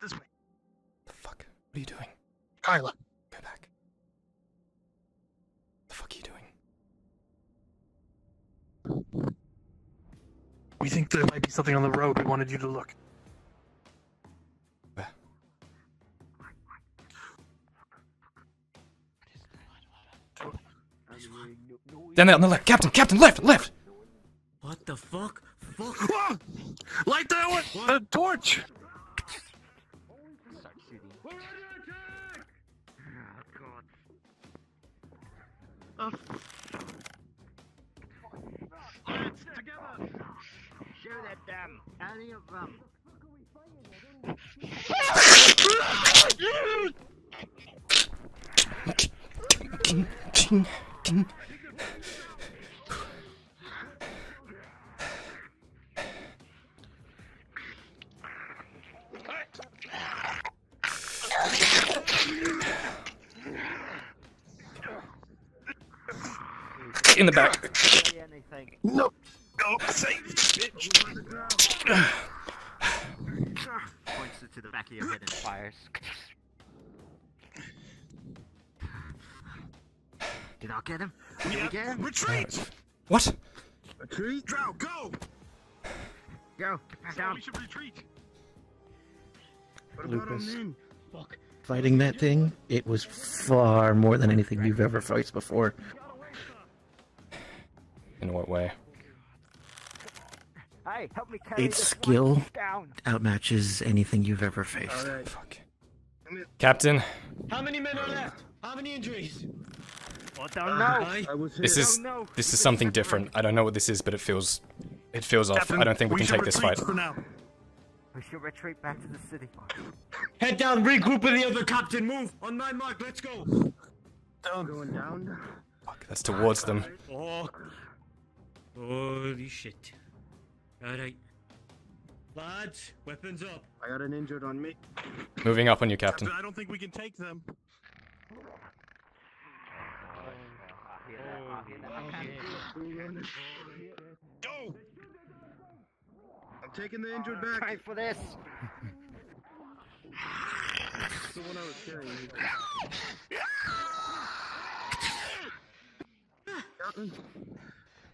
This way. The fuck? What are you doing? Kyler. Go back. The fuck are you doing? We think there might be something on the road. We wanted you to look. Where? Down there on the left. Captain, Captain, left, left! What the fuck? Fuck! Ah! Light that one! A torch! Oh, Shoot at them! Any of them! In the back. Say anything. No! Go safe, bitch! Points it to the back of your head and fires. Did I get him? Did we Yep. get him? Retreat! What? Retreat? Drow, go! Go, get back down. We should retreat. What about our Lucas. Fuck. Fighting that thing, it was far more than anything you've ever faced before. In what way? Hey, help me carry Its skill down. outmatches anything you've ever faced. Fuck. Captain, How many men are left? How many injuries? I don't know. Uh, Aye. this is this is something different. I don't know what this is, but it feels it feels off. I don't think we, can take this fight. For now. We should retreat back to the city. Head down, regroup with the other captain. Move. On my mark, let's go. Down. Going down. Fuck, that's towards them. Fuck. Holy shit. Alright. Lads, weapons up. I got an injured on me. Moving up on you, Captain. I don't think we can take them. Go! I'm taking the injured back. Time for this. The one I was carrying. Captain.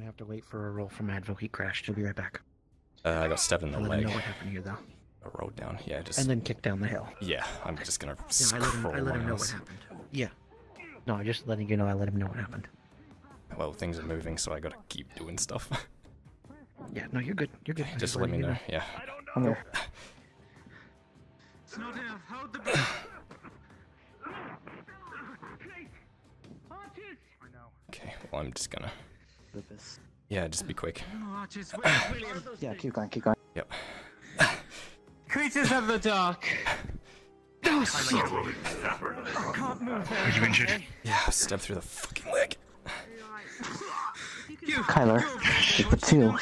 gonna have to wait for a roll from Advo. He crashed. He'll be right back. Uh, I got stabbed in the I'll let him know what happened here, though, I rode down. Yeah, just and then kick down the hill. yeah. I'm just gonna Yeah, I let him. I let him know what happened. Yeah. No, I'm just letting you know. I let him know what happened. Well, things are moving, so I gotta keep doing stuff. Yeah. No, you're good. You're good. I'm just let me letting you know. Yeah. I'm here. Slow down. Hold the Okay. Well, I'm just gonna. Lucas. Yeah, just be quick. Arches. Where's William? Yeah, keep going, keep going. Yep. Creatures of the dark. Oh, are you injured? Yeah, step through the fucking leg. Kyler, the two.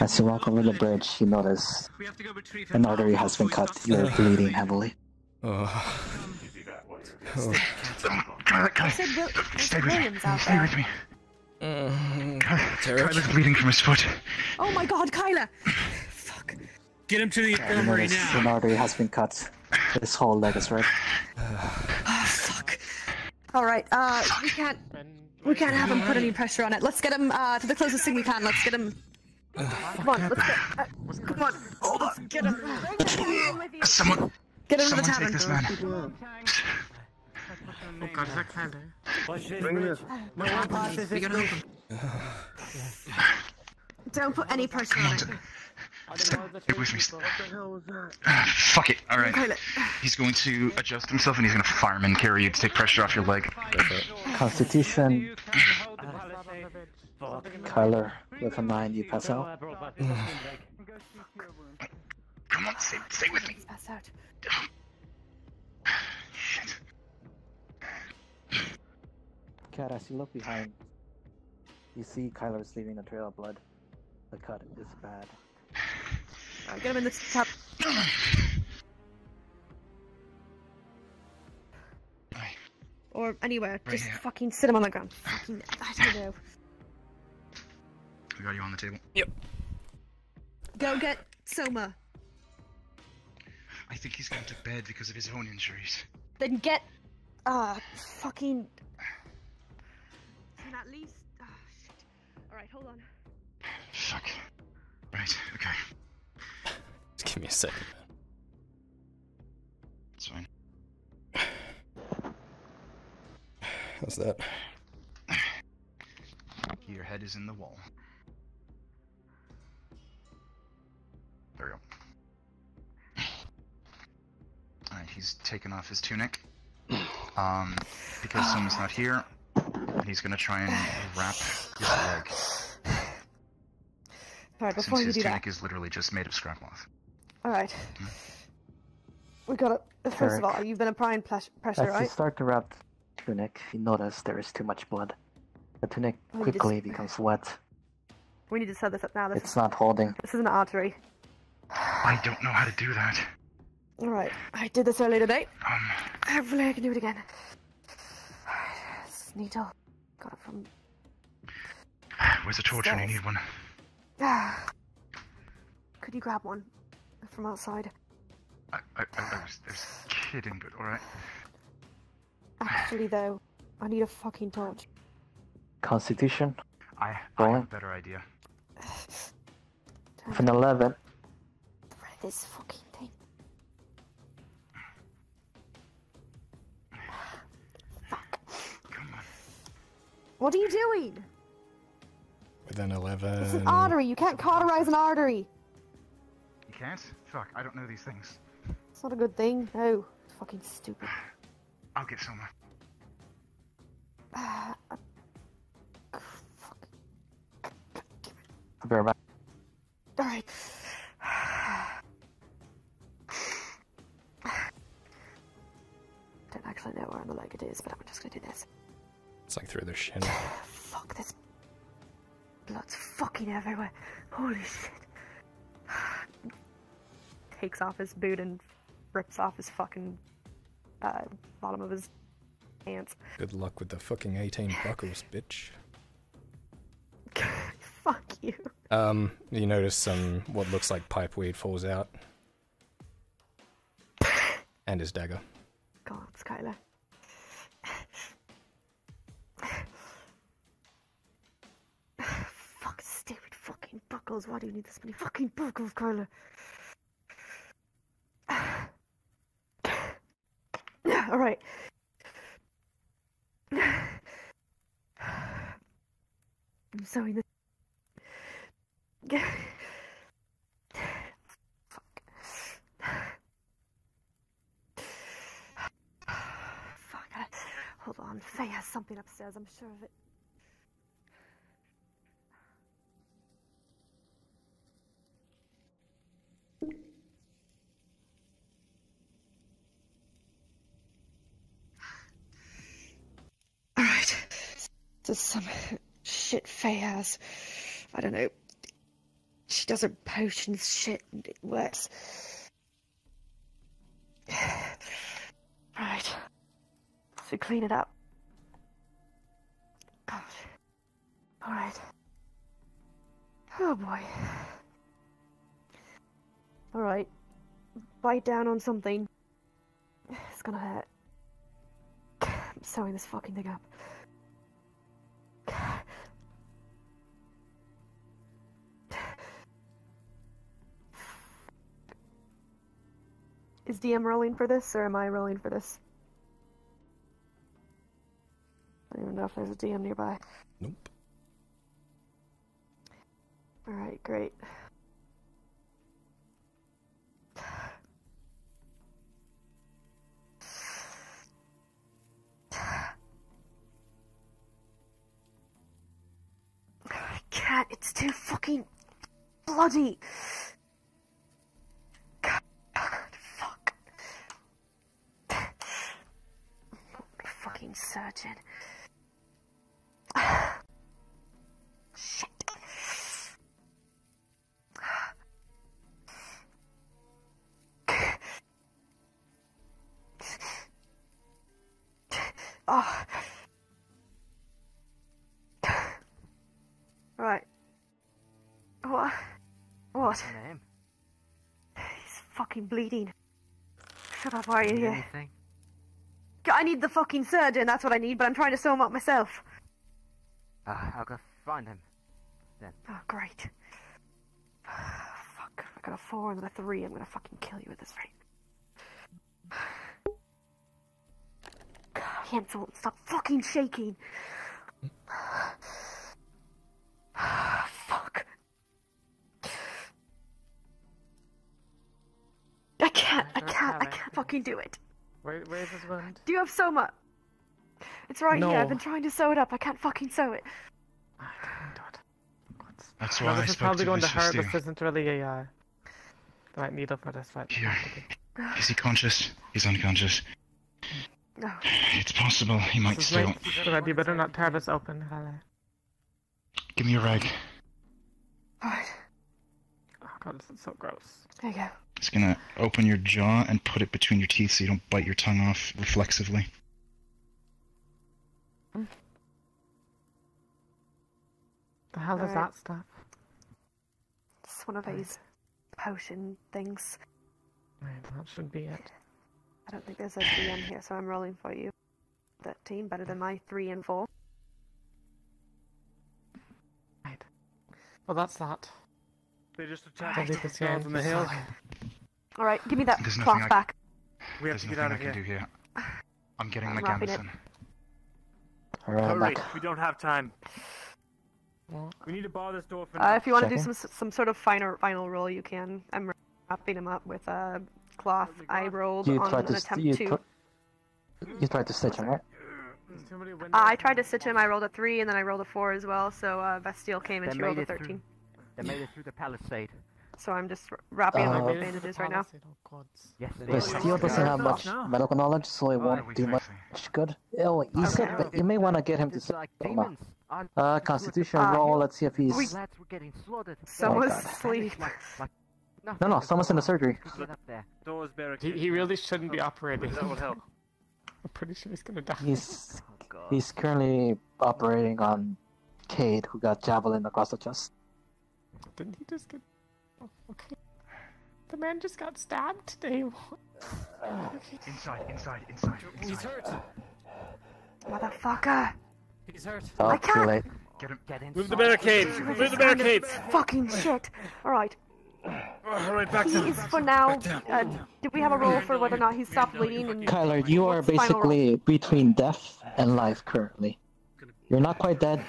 As you walk over the bridge, you notice We have to go retrieve an artery has been cut. You are bleeding heavily. Oh. oh. I said Will- Mr. Williams out there. me. Mm, Kyler's bleeding from his foot. Oh my god, Kyler! Fuck. Get him to the You infirmary notice an now. artery has been cut. His whole leg is red. Oh, fuck. Alright, uh, we can't. We can't have him put any pressure on it. Let's get him, uh, to the closest thing we can. Let's get him. Come on, let's get. Uh, come on. Hold on. Get him. Someone, Get him to the someone tavern. take this man. Oh god, is that Kyler? Bring this. We gotta help him. Don't put any pressure on it. Stick with me. What the hell was that? Ah, fuck it. All right. He's going to adjust himself and he's gonna fireman carry you to take pressure off your leg. Go for. Constitution, Kyler, with a 9, you pass out. Come on, stay, stay with me. Pass out. Shit. Cat, as you look behind, you see Kyler's leaving a trail of blood. The cut is bad. Alright, get him in the top. Or anywhere. Right Just here. fucking sit him on the ground. Fucking, I don't know. We got you on the table. Yep. Go get Soma. I think he's gone to bed because of his own injuries. Then get, uh, fucking. Can at least. Ah, shit. Alright, hold on. Fuck. Right. Okay. Just give me a second. man. It's fine. How's that? Your head is in the wall. There we go. Alright, he's taken off his tunic. Um, because someone's not here, he's gonna try and wrap his leg. Alright, Since you his do that. tunic is literally just made of scrap cloth. Alright. We got it. First of all, you've been applying pressure, As you right? start to wrap the tunic, you notice there is too much blood. The tunic you just- quickly becomes wet. We need to set this up now. This, It's is, not holding. this is an artery. I don't know how to do that. Alright, I did this earlier today. Um, Hopefully I can do it again. This needle. Got it from. where's the torch when you need one? Could you grab one from outside? I, I, I, I, was, I was kidding, but alright. Actually, though, I need a fucking torch. Constitution, I, I have a better idea. with an 11. Thread this fucking What are you doing? With an It's 11. an artery. You can't cauterize an artery. You can't? Fuck, I don't know these things. It's not a good thing. No. It's fucking stupid. I'll get Soma. Ah, uh, fuck. I'll be right back. Alright. Don't actually know where on the leg it is, but I'm just gonna do this. It's like through their shin. Fuck this. Blood's fucking everywhere. Holy shit. Takes off his boot and rips off his fucking uh, bottom of his pants. Good luck with the fucking 18 buckles, bitch. Fuck you. Um, you notice some what looks like pipe weed falls out. And his dagger. God, Skylar. Fucking buckles. Why do you need this many fucking buckles, Skylar? Alright. I'm sewing this. Fuck. Fuck. Hold on. Faye has something upstairs. I'm sure of it. Alright. Some shit Faye. I don't know. She does her potions shit and it works. Right. So clean it up. God. Alright. Oh boy. Alright. Bite down on something. It's gonna hurt. I'm sewing this fucking thing up. Is DM rolling for this, or am I rolling for this? I don't even know if there's a DM nearby. Nope. Alright, great. I can't, it's too fucking bloody. God, fuck. Fucking surgeon. Shit. Oh. Right. What? What? Name? He's fucking bleeding. Shut up, why are you here? Anything? I need the fucking surgeon, that's what I need, but I'm trying to sew him up myself. Uh, I'll go find him. Then. Oh, great. Fuck, I got a four and then a three. I'm gonna fucking kill you with this right. Hands won't stop fucking shaking. Fuck. I can't, I can't, I can't fucking do it. Where, where's his wound? Do you have sew up? It's right here. I've been trying to sew it up. I can't fucking sew it. i can't That's No, why I this is probably to going to Vicious hurt. Steel. This isn't really a uh, the right needle for this fight. Here. Is he conscious? He's unconscious. No. It's possible he might This is still. my- Alright, you better not tear this open, Halle. Give me a rag. Alright, god, this is so gross. there you go. It's gonna open your jaw and put it between your teeth so you don't bite your tongue off reflexively. The hell is Alright. that stuff? It's one of these potion things. Right, that should be it. I don't think there's a DM here, so I'm rolling for you. That team better than my three and four. Right. Well, that's that. They just I'll attacked leave this us on the hill. All right, give me that There's nothing cloth I- back. We have There's to get nothing out I of can do here. I'm getting I'm my wrapping Alright, Hurry, back. we don't have time. We need to bar this door for Uh, now. if you want to do some some sort of final final roll, you can. I'm wrapping him up with a cloth. I rolled You on tried an to attempt you, to. tr- you tried to stitch him, right? There's too many windows. Uh, I tried to stitch him. I rolled a three, and then I rolled a four as well. So uh, Bastille came and They she rolled a it through. Thirteen. They made it through the palisade. So I'm just wrapping him Uh, up with Maybe it's bandages right now. palisade, Oh, Yes, the steel doesn't have much medical knowledge, so it won't we do fix much good. Oh, you said that you may want to get him to It's like settle now. demons. Uh. Constitution Uh, roll. Let's see if he's. we- Lads getting slaughtered. Someone's God. asleep. Like, like No, no, someone's in the surgery. Get up there. Doors He, he really shouldn't be operating. That will help. I'm pretty sure he's gonna die. He's Oh he's currently operating on Cade, who got javelin across the chest. Didn't he just get? Oh, okay. The man just got stabbed today. Inside, inside, inside. inside. He's hurt. Motherfucker! He's hurt. Oh, I too can't- late. Get him. Get inside. Move the barricades. This Move the is barricades. Fucking shit. All right. All right, back He down. is for now. Uh, do we have a roll for whether or not he's stopped bleeding? And Kyler, you are What's the final roll? basically between death and life currently. You're not quite dead,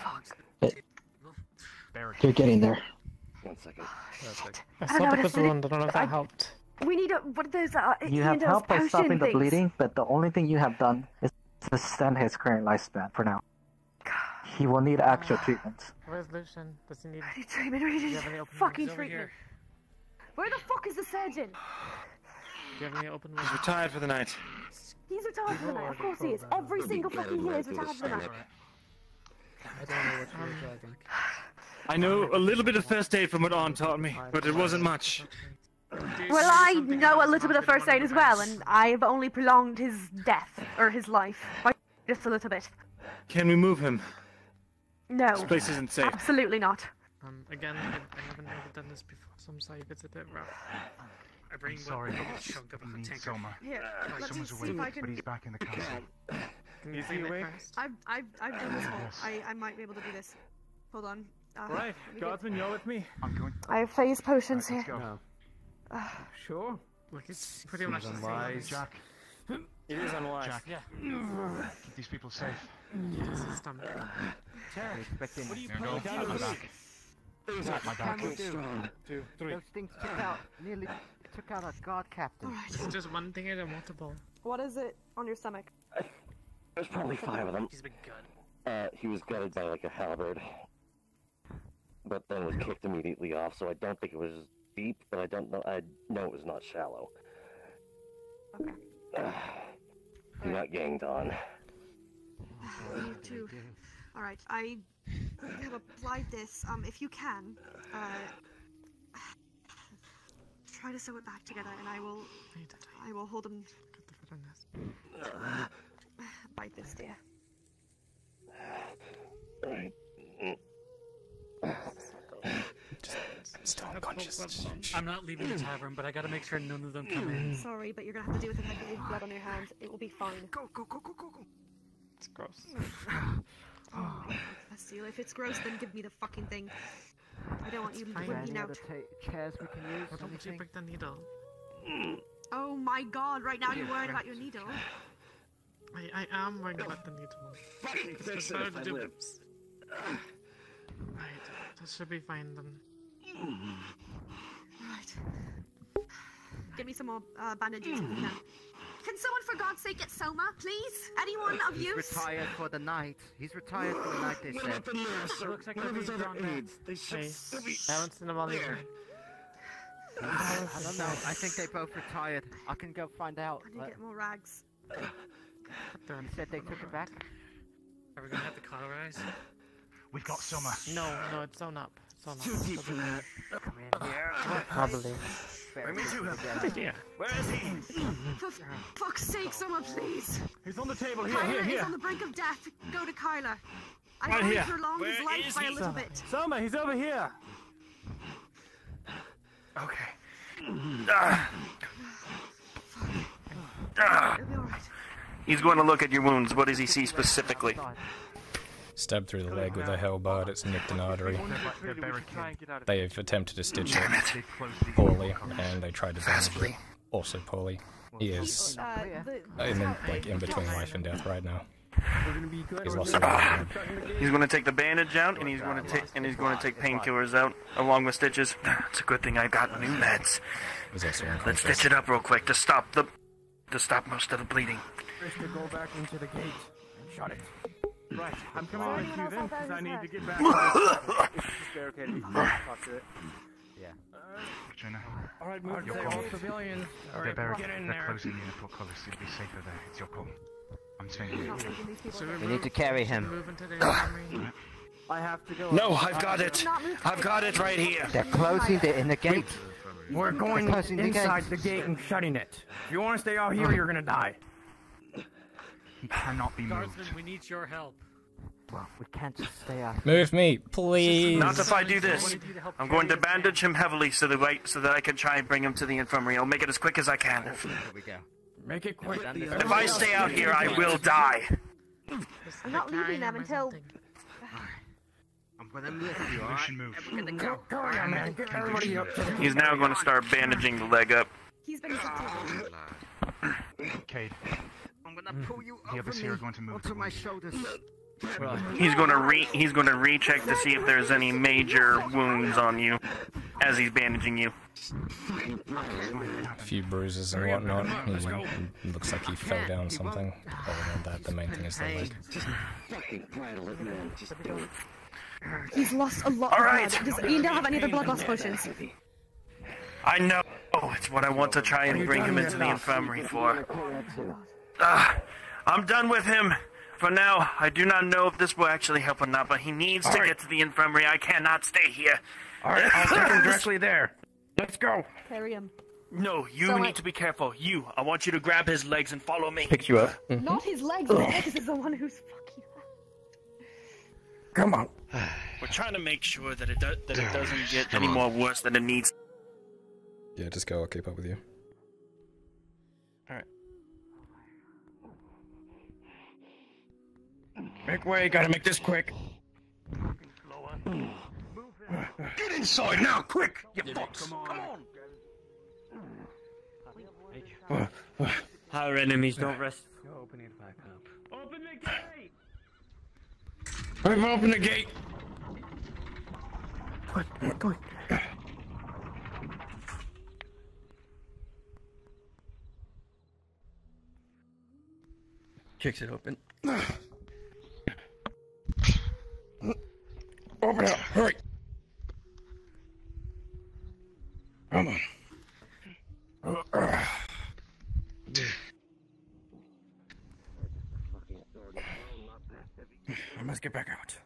but you're getting there. I I saw don't know that what was to say. wound. I don't know if that I- helped. we need a what are those? Uh, You have Ninja's helped by potion stopping the bleeding, but the only thing you have done is to extend his current lifespan for now. God. He will need actual treatment. Where's Lucian? Does he need? I need treatment. I Do you need have any open fucking wounds treatment. here? Where the fuck is the surgeon? Do you have any open wounds? He's retired for the night. He's retired for the night. Of course he is. Every single fucking year is retired for the night. I don't know what you're driving. I know a little bit of first aid from what Aunt taught me, but it wasn't much. Well, I know a little bit of first aid as well, and I've only prolonged his death or his life by just a little bit. Can we move him? No, This place isn't safe. absolutely not. Um, again, I, I haven't ever done this before, so I'm sorry if it's a bit rough. I bring I'm sorry. what chugged up He a needs tanker. Soma. Here, let me Someone's see if I but can. he's back in the castle. Can you Is bring he it? I've, I've, I've done this. Yes. I, I might be able to do this. Hold on. Uh, Right, let me Guardsman, you're with me. I'm going. I have phase potions Let's here. go. Sure. Look, it's pretty much the same. unwise. Jack, It is unwise. Jack. Yeah. keep these people safe. Yes, his stomach. We're expecting. What are you There you down I'm back. What my can God. we do? Two, three. Those things took out nearly took out our guard captain. It's just one thing and a multiple. What is it on your stomach? There's probably five of them. He's been good. Uh, he was gutted by like a halberd, but then was kicked immediately off. So I don't think it was deep, but I don't know. I know it was not shallow. Okay. he got ganged on. You too. All right, I have applied this. Um, if you can, uh, try to sew it back together, and I will. I will hold him. Bite this, dear. Right. Still unconscious. I'm not leaving the tavern, but I gotta make sure none of them come in. Sorry, but you're gonna have to deal with it. Have you blood on your hands. It will be fine. Go, go, go, go, go, go. It's gross. Oh, Bastille, if it's gross, then give me the fucking thing. I don't want you fine. whipping Any out. other ta- chairs we can use? Why don't you Anything? break the needle? Oh my god! Right now you're worried about your needle. I, I am worried about the needle. It's just better to do it. Right, that should be fine then. Right. Give me some more uh, bandages if can. Can someone, for God's sake, get Soma, please? Anyone of He's use? retired for the night. He's retired for the night. They said. Looks like One of they're his being other drawn back. aides. They should Hey, still be I haven't seen them all either. I don't know. I think they both retired. I can go find out. I need to get more rags. You said they took it back. Are we gonna have to cauterize? We've got Soma. Uh, no, no, it's sewn up. Sewn up. too deep for that. Come in here. Probably. Bring me to him. Yeah. Where is he? For fuck's sake, Soma, please! He's on the table. Here, Kyler here, is on the brink of death. Go to Kyler. I Right want here. to prolong his life is by a he? little bit. Soma, he's over here. Okay. It'll be. He's going to look at your wounds. What does he see specifically? Stabbed through the leg with a halberd, it's nicked an artery. They've attempted to stitch it poorly, and they tried to bandage it also poorly. He is Uh, in, the- like in between life and death right now. He's lost Ah, he's going to take the bandage out, and he's going to take and he's going to take painkillers out along with stitches. It's a good thing I got new meds. Let's stitch it up real quick to stop the to stop most of the bleeding. First to go back into the gate and shut it. Right, I'm coming Is with you then, because I need hurt? to get back. to the- It's barricaded. Talk to it. Yeah. Uh, Katrina, All right, move Your there. call. All civilians. All they're get in they're there. closing uniform colours. It'll be safer there. It's your call. I'm staying here. not leaving these people So. We need to carry him. Move into the infirmary. I have to go. No, I've got uh, it. not move to I've got it right here. They're closing the in the gate. We're going closing the inside gate. the gate and shutting it. If you want to stay out here, you're gonna die. He cannot be moved. Guardsman, we need your help. Well, we can't just stay out. Move me, please! Not if I do this. wanted you to help I'm going to bandage him heavily so that I, so that I can try and bring him to the infirmary. I'll make it as quick as I can. Here we go. Make it quick. If I stay out here, I will die. I'm not leaving them until. I'm gonna lift you, You alright? should move. We're gonna go. Go on, man. Get everybody up He's now going to start bandaging the leg up. He's been subdued. Ah. Cade, I'm gonna pull you the over others here are me going to move. onto my shoulders. He's going to re he's going to recheck to see if there's any major wounds on you as he's bandaging you. A few bruises and whatnot. He looks like he fell down something. Other than that, the main thing is the leg. Fucking bridle it, man. He's lost a lot All of right. blood. Does Ian have any other blood loss potions? I know. It's what I want to try and bring him into the infirmary for. Ah, I'm done with him. For now, I do not know if this will actually help or not, but he needs to All right. get to the infirmary. I cannot stay here. All right, I'll take him directly there. Let's go. Carry him. No, you So need I- to be careful. You, I want you to grab his legs and follow me. Picked you up. Mm-hmm. Not his legs. His legs is the one who's fucking. Come on. We're trying to make sure that it do- that it doesn't get any more worse than it needs. Yeah, just go, I'll keep up with you. Make way. Gotta make this quick. Get inside now, quick! You fucks! Come on! Our enemies don't rest. Open it back up. Open the gate! We've opened the gate. Come on, come on. Kicks it open. Open up, hurry! Come on. I must get back out.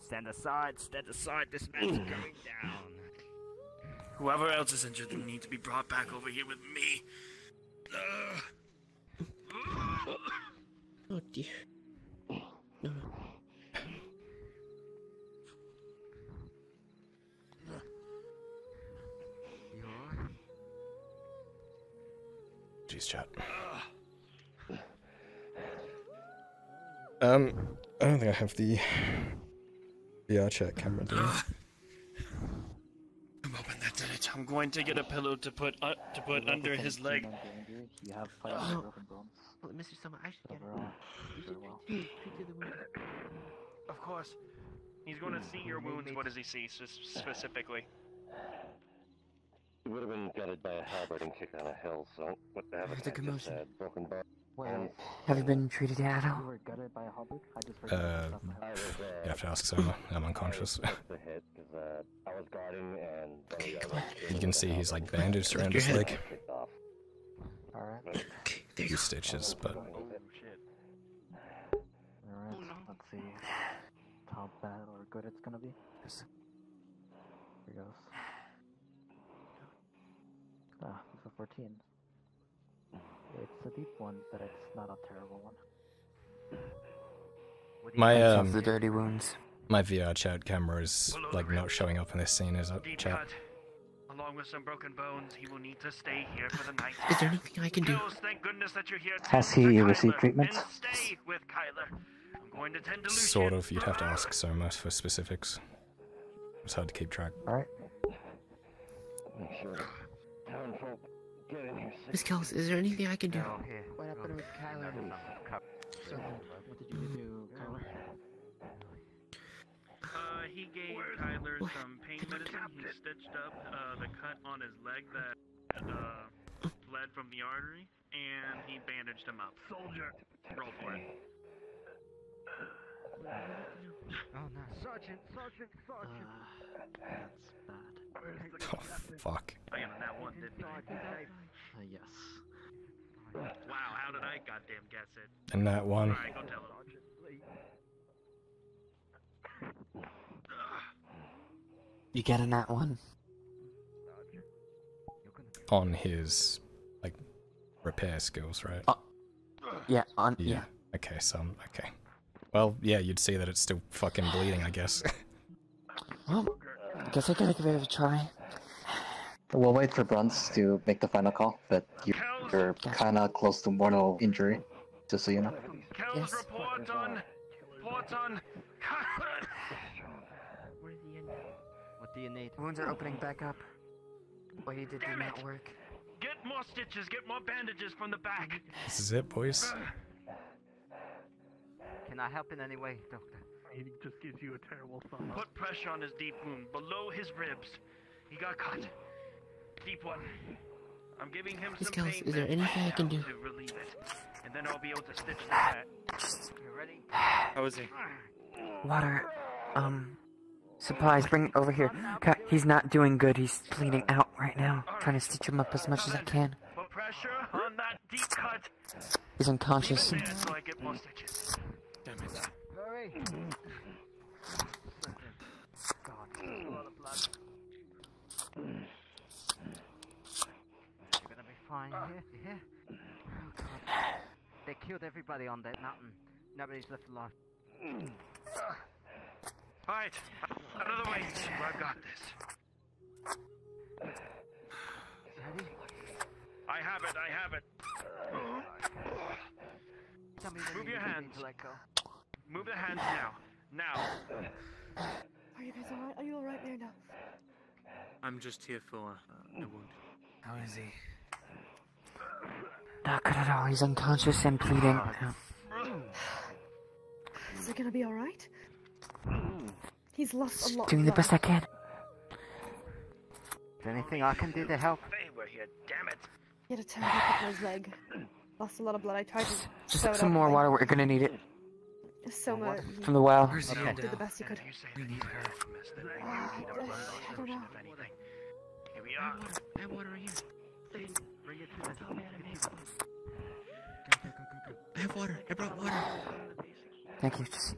Stand aside, stand aside, this man's mm. going down. Whoever else is injured will need to be brought back over here with me. Ugh. Oh dear. No, no. Jeez, chat. Um, I don't think I have the VRChat camera. Do I? I'm open that did I'm going to get a pillow to put uh, to put under his leg. You have five Oh. Broken bones. Well, Mr. Soma, I should get Overall, You very well. treat treat the wound. Of course. He's going to see your wounds. What does he see specifically? He would have been gutted by a halberd kick on a hill, so what the hell There's a commotion. broken bone. Wait. Have you been treated yet, you Al? were gutted by a halberd? I just heard Uh, stuff in my I head. was, uh, You have to ask Soma. I'm unconscious. I took the hit 'cause, uh, I was guarding and then the other- You can see he's like bandaged around his leg. kicked off. Alright. Okay, there you Few stitches, but Alright, let's see how bad or good it's gonna be. Here goes. Ah, it's a 14. It's a deep one, but it's not a terrible one. my um the dirty wounds. my VRChat camera is like not showing up in this scene is it, Deep chat. Cut. Along with some broken bones, he will need to stay here for the night. Is there anything I can do? Kills, thank goodness that you're here. Has Tend to he received Kyler, treatment? Stay with Kyler. I'm going to tend to Lucian. Sort of. You'd have to ask Soma for specifics. It's hard to keep track. Alright. Sure. Get in here. Miss Kells, is there anything I can do? What happened with Kyler? So, What did you do, Kyler? Uh, he gave Kyler What? some pain medicine. He stitched up uh, the cut on his leg that uh, bled from the artery, and he bandaged him up. Soldier, roll for it. Oh no. Sergeant, Sergeant, Sergeant. that's bad. Oh fuck. I got that one, didn't I? Uh, yes. Wow, how did I goddamn guess it? And that one. Alright, go tell him. You get getting that one? on his like repair skills, right? Uh, Yeah, on yeah. yeah. Okay, so um, okay. Well, yeah, you'd see that it's still fucking bleeding, I guess. Well, I guess I gotta give it a try. We'll wait for Bruns to make the final call, but you, you're kind of close to mortal injury, just so you know. Kells, Yes. report on. Report on. Where's the end? What do you need? Wounds are opening back up. What you did did Damn not it. work. Get more stitches. Get more bandages from the back. this is it, boys. Can I help in any way, Doctor? He just gives you a terrible thumb. Put pressure on his deep wound below his ribs. He got cut. Deep one. I'm giving him Miss some Kells, pain is there anything I can do? to relieve it, and then I'll be able to stitch the cut. You ready? How is he? Water. Um. Supplies, bring it over here. Ca- He's not doing good. He's bleeding out right now. I'm Trying to stitch him up as much as I can. He's unconscious. God, fine here, you? Oh God. They killed everybody on that mountain. Nobody's left alive. Alright, out of the way. I've got this. I have it, I have it. Tell me when Move you your hands. let go. Move the hands now. Now. Are you guys alright? Are you alright there now? I'm just here for uh, the wound. How is he? Not good at all. He's unconscious and bleeding. Is it gonna be alright? He's lost a lot. Doing the best I can. Is there anything I can do to help? Hey, we're here, damn it. He had a terrible cut on his leg. Lost a lot of blood. I tried to Just sew it some up, more but water. We're gonna need it So much. from the well. He did the best he could. We need her. I don't know. Here we are. I have water right here. Bring it to the I have water. I brought water. Thank you. Just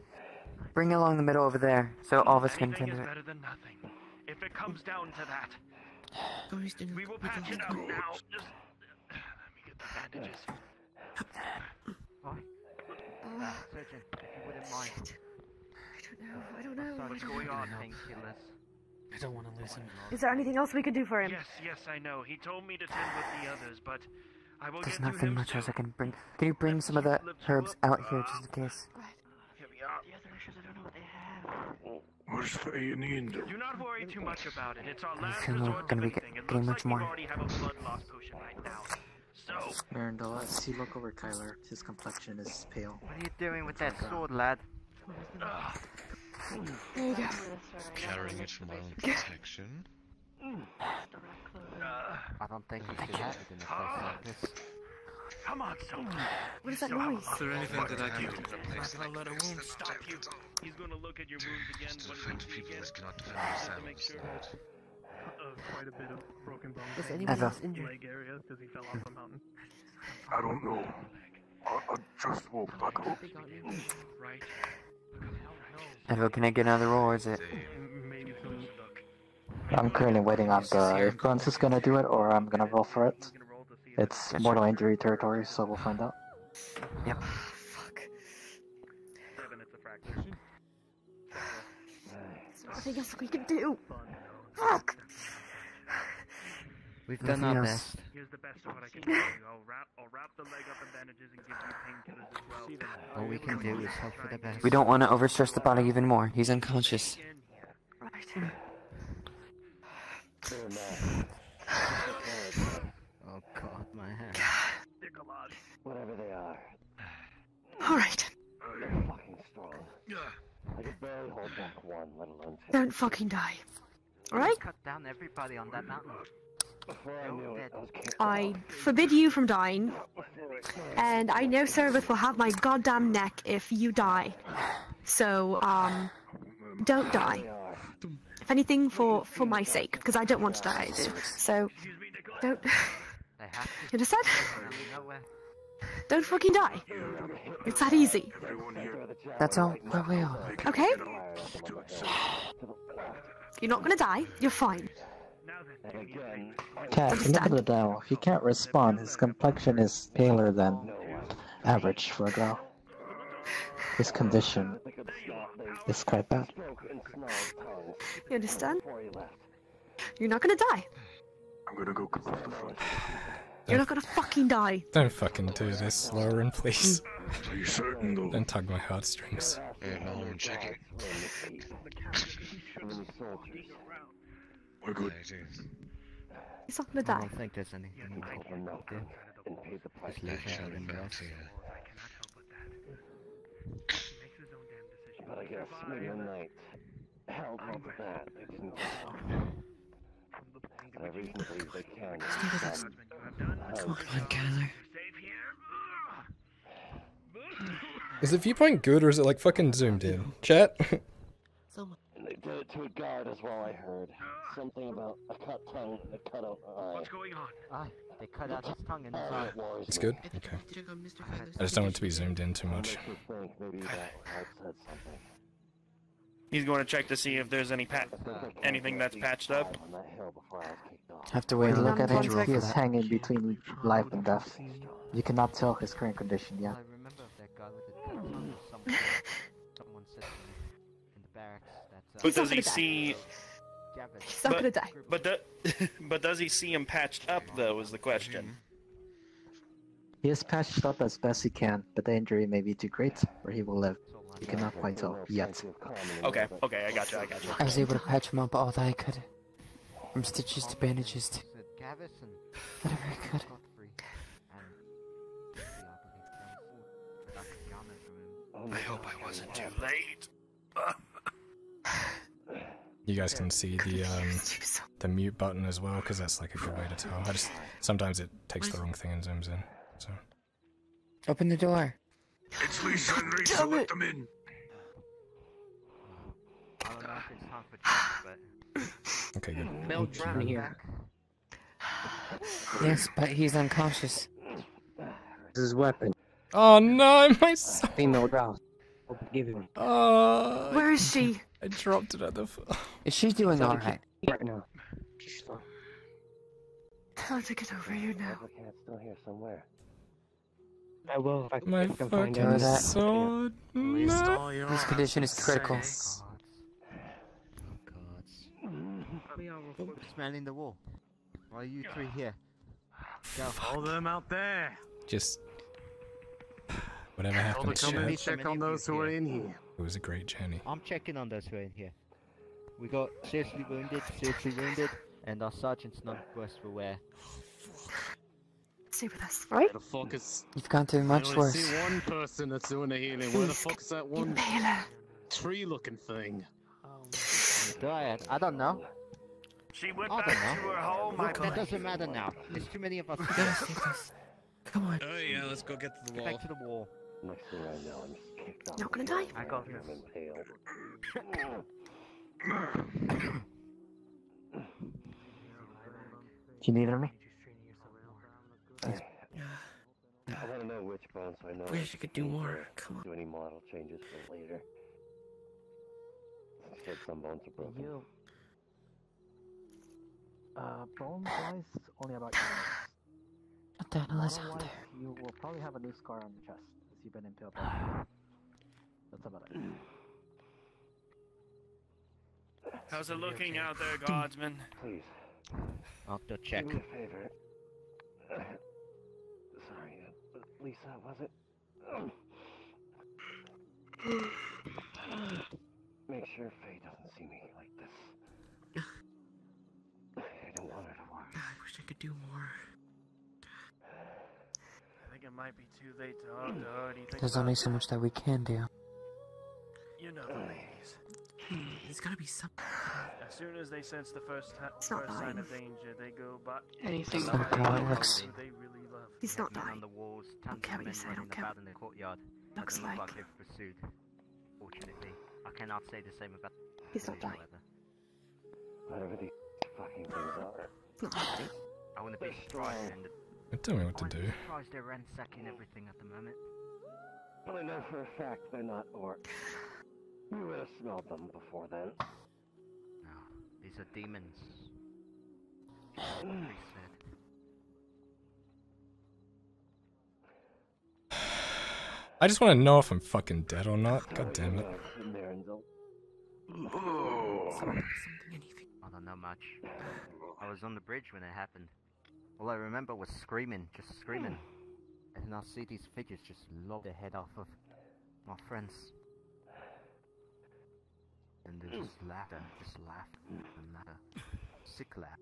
bring along the middle over there, so all of us can tend to it. better than nothing. If it comes down to that, Guys, didn't we will patch it up now. Just let me get the bandages. Uh, surgeon, if you wouldn't mind. I don't know. I What's don't going know. on? Painkillers. I don't want to lose him. Is there anything else we could do for him? Yes, yes, I know. He told me to tend with the others, but I will There's get nothing much else I can bring. Can you bring some of the herbs out here just in case? Here we are. What do you need? Do not worry too much about it. It's our last feel we're resort gonna be get- anything. It getting looks much like more. we already have a blood loss potion right now. So, Miranda, as you look over Kyler, his complexion is pale. What are you doing with that sword, lad? There you go. Carrying it for my own protection. I don't think we should have it in a place like this. Come on, someone. What is that You still have noise? Is there anything that I can do? to I'm place gonna like let a this. wound Stop you. He's gonna look at your wounds again. To What defend wounds he people again? that cannot defend Just to make themselves. sure. Uh, quite a bit of broken bones. Is in anybody his else injured? Leg area because he fell off the mountain. I don't know. I, I just woke back up. Right. Evo, can I get another roll, or is it? I'm currently waiting on the if Bruns is gonna do it or I'm gonna roll for it. It's mortal injury territory, so we'll find out. Yep. Fuck. Seven, it's a fracture. There's nothing else we can do. Fuck. We've done Nothing our else. best. Here's the best of what I can do. I'll wrap, I'll wrap the leg up in bandages and give you painkillers as well. All we can do is hope for the best. We don't want to overstress the body even more. He's unconscious. Right. God, my hand. Whatever they are, All right. they're fucking strong. I could barely hold back one, let alone two. Don't fucking die. All right. Cut down everybody on that mountain. Before I knew it, I was I forbid you from dying, and I know Cerebus will have my goddamn neck if you die. So, um, don't die. If anything, for for my sake, because I don't want to die either. So, don't. They have to. You understand? Now we know where. Don't fucking die. It's that easy. That's all. Well, we are. Okay? You're not gonna die. You're fine. Cat, remember the dial. He can't respond. His complexion is paler than average for a girl. His condition is quite bad. You understand? You're not gonna die. I'm gonna go close the front. You're not gonna fucking die. Don't fucking do this, Lauren, please. Are you certain though? Don't tug my heartstrings. Yeah, no, I'm checking. We're good. He's not gonna I die. don't think there's anything more we can do. Just leave her out in rest. But I guess maybe a night. Hell, top of that, they can And I reason to they can. Come on, Kyler. Is the viewpoint good or is it like fucking zoomed in? Chat? And they did it to a guard as well, I heard. Something about a cut tongue, and a cut out uh, eye. What's going on? Aye, they cut out his tongue and his eye. it's good? Okay. I just don't want it to be zoomed in too much. think maybe that heart said something. He's going to check to see if there's any pat anything that's patched up. On that hill before I was kicked off. Have to wait and look at One it. He is hanging between life and death. You cannot tell his current condition yet. I remember that guy with the. Someone, someone said to me in the barracks that. Uh, But does he see? Gavin. He's not gonna die. But do, but does he see him patched up though? Is the question. He is patched up as best he can, but the injury may be too great, or he will live. You cannot quite tell yet. Okay, okay, I got you, I got you. I was able to patch him up all that I could. From stitches to bandages to Said Gavis and whatever I could. Godfrey and Jesse, I believe, came forward. But I could garner from him. I hope I wasn't too late. You guys can see the um, the mute button as well, because that's like a good way to tell. I just sometimes it takes the wrong thing and zooms in. So Open the door. It's Lisa and Rachel. Let them in. I don't know if it's time for Jack, but okay, good. Mel drown here. Yes, but he's unconscious. His weapon. Oh no, my son. Female drow. Give him. Oh. Where is she? I dropped it at the. F- Is she doing alright? Right now. She's slow. Tell her to get over here now. It's still here somewhere. I will if I, my if I can find fucking out. that. sword. No. His condition is critical. Just man in the wall. Why are you three here? Go. Hold them out there. Just whatever All the happened. company Chad, check on those who are in here. It was a great journey. I'm checking on those who are in here. We got seriously wounded, seriously wounded, and our sergeant's not worse for wear. Oh, Stay with us, right? Where the fuck is? You've gone through much I only worse. see one person that's doing the healing. Where the fuck is that one Impaler. tree-looking thing? Dryad, I don't know. She went I back don't to know. her home. I Look, that doesn't matter now. There's too many of us. Come on. Oh yeah, let's go get to the Get wall. back to the wall. Next thing I know, I'm kicked off. Not gonna die. I got I'm this. impaled. Do you need me? I want to know which bone so I know. Wish I could do more. Come on. Do any model changes for later. Said some bones are broken. You. Uh, bone wise, only about your nose. What the hell is out there? You will probably have a new scar on your chest as you've been impaled by. That's about it. How's it looking out there, guardsman? Please, I'll have to check. do me a favor. Sorry, Lisa, was it? Make sure Faye doesn't see me like this. I don't want her to watch. I wish I could do more. I think it might be too late to talk to her. Do you think There's only so much that we can do. You know the ladies. There's gotta be something. As soon as they sense the first, ha- It's not first sign dying. of danger, they go back. Anything Not somebody how they looks. know they really love. He's not Men on dying. the walls, Don't tons care of what you say, running don't care. in the courtyard. Looks like. like they've pursued. Fortunately, I cannot say the same about. He's not dying. Whatever these fucking things are. Not happening. I wouldn't be surprised. And Tell me what to I wouldn't do. be surprised they're ransacking everything at the moment. But I know for a fact they're not orcs. You would have smelled them before then. No, these are demons. Just like the priest said. I just want to know if I'm fucking dead or not. God damn it. Uh, In there and they'll- Something, anything. I don't know much. I was on the bridge when it happened. All I remember was screaming, just screaming. And I see these figures just lob their head off of my friends. And they just mm. laugh, just laugh and laugh. Sick laugh.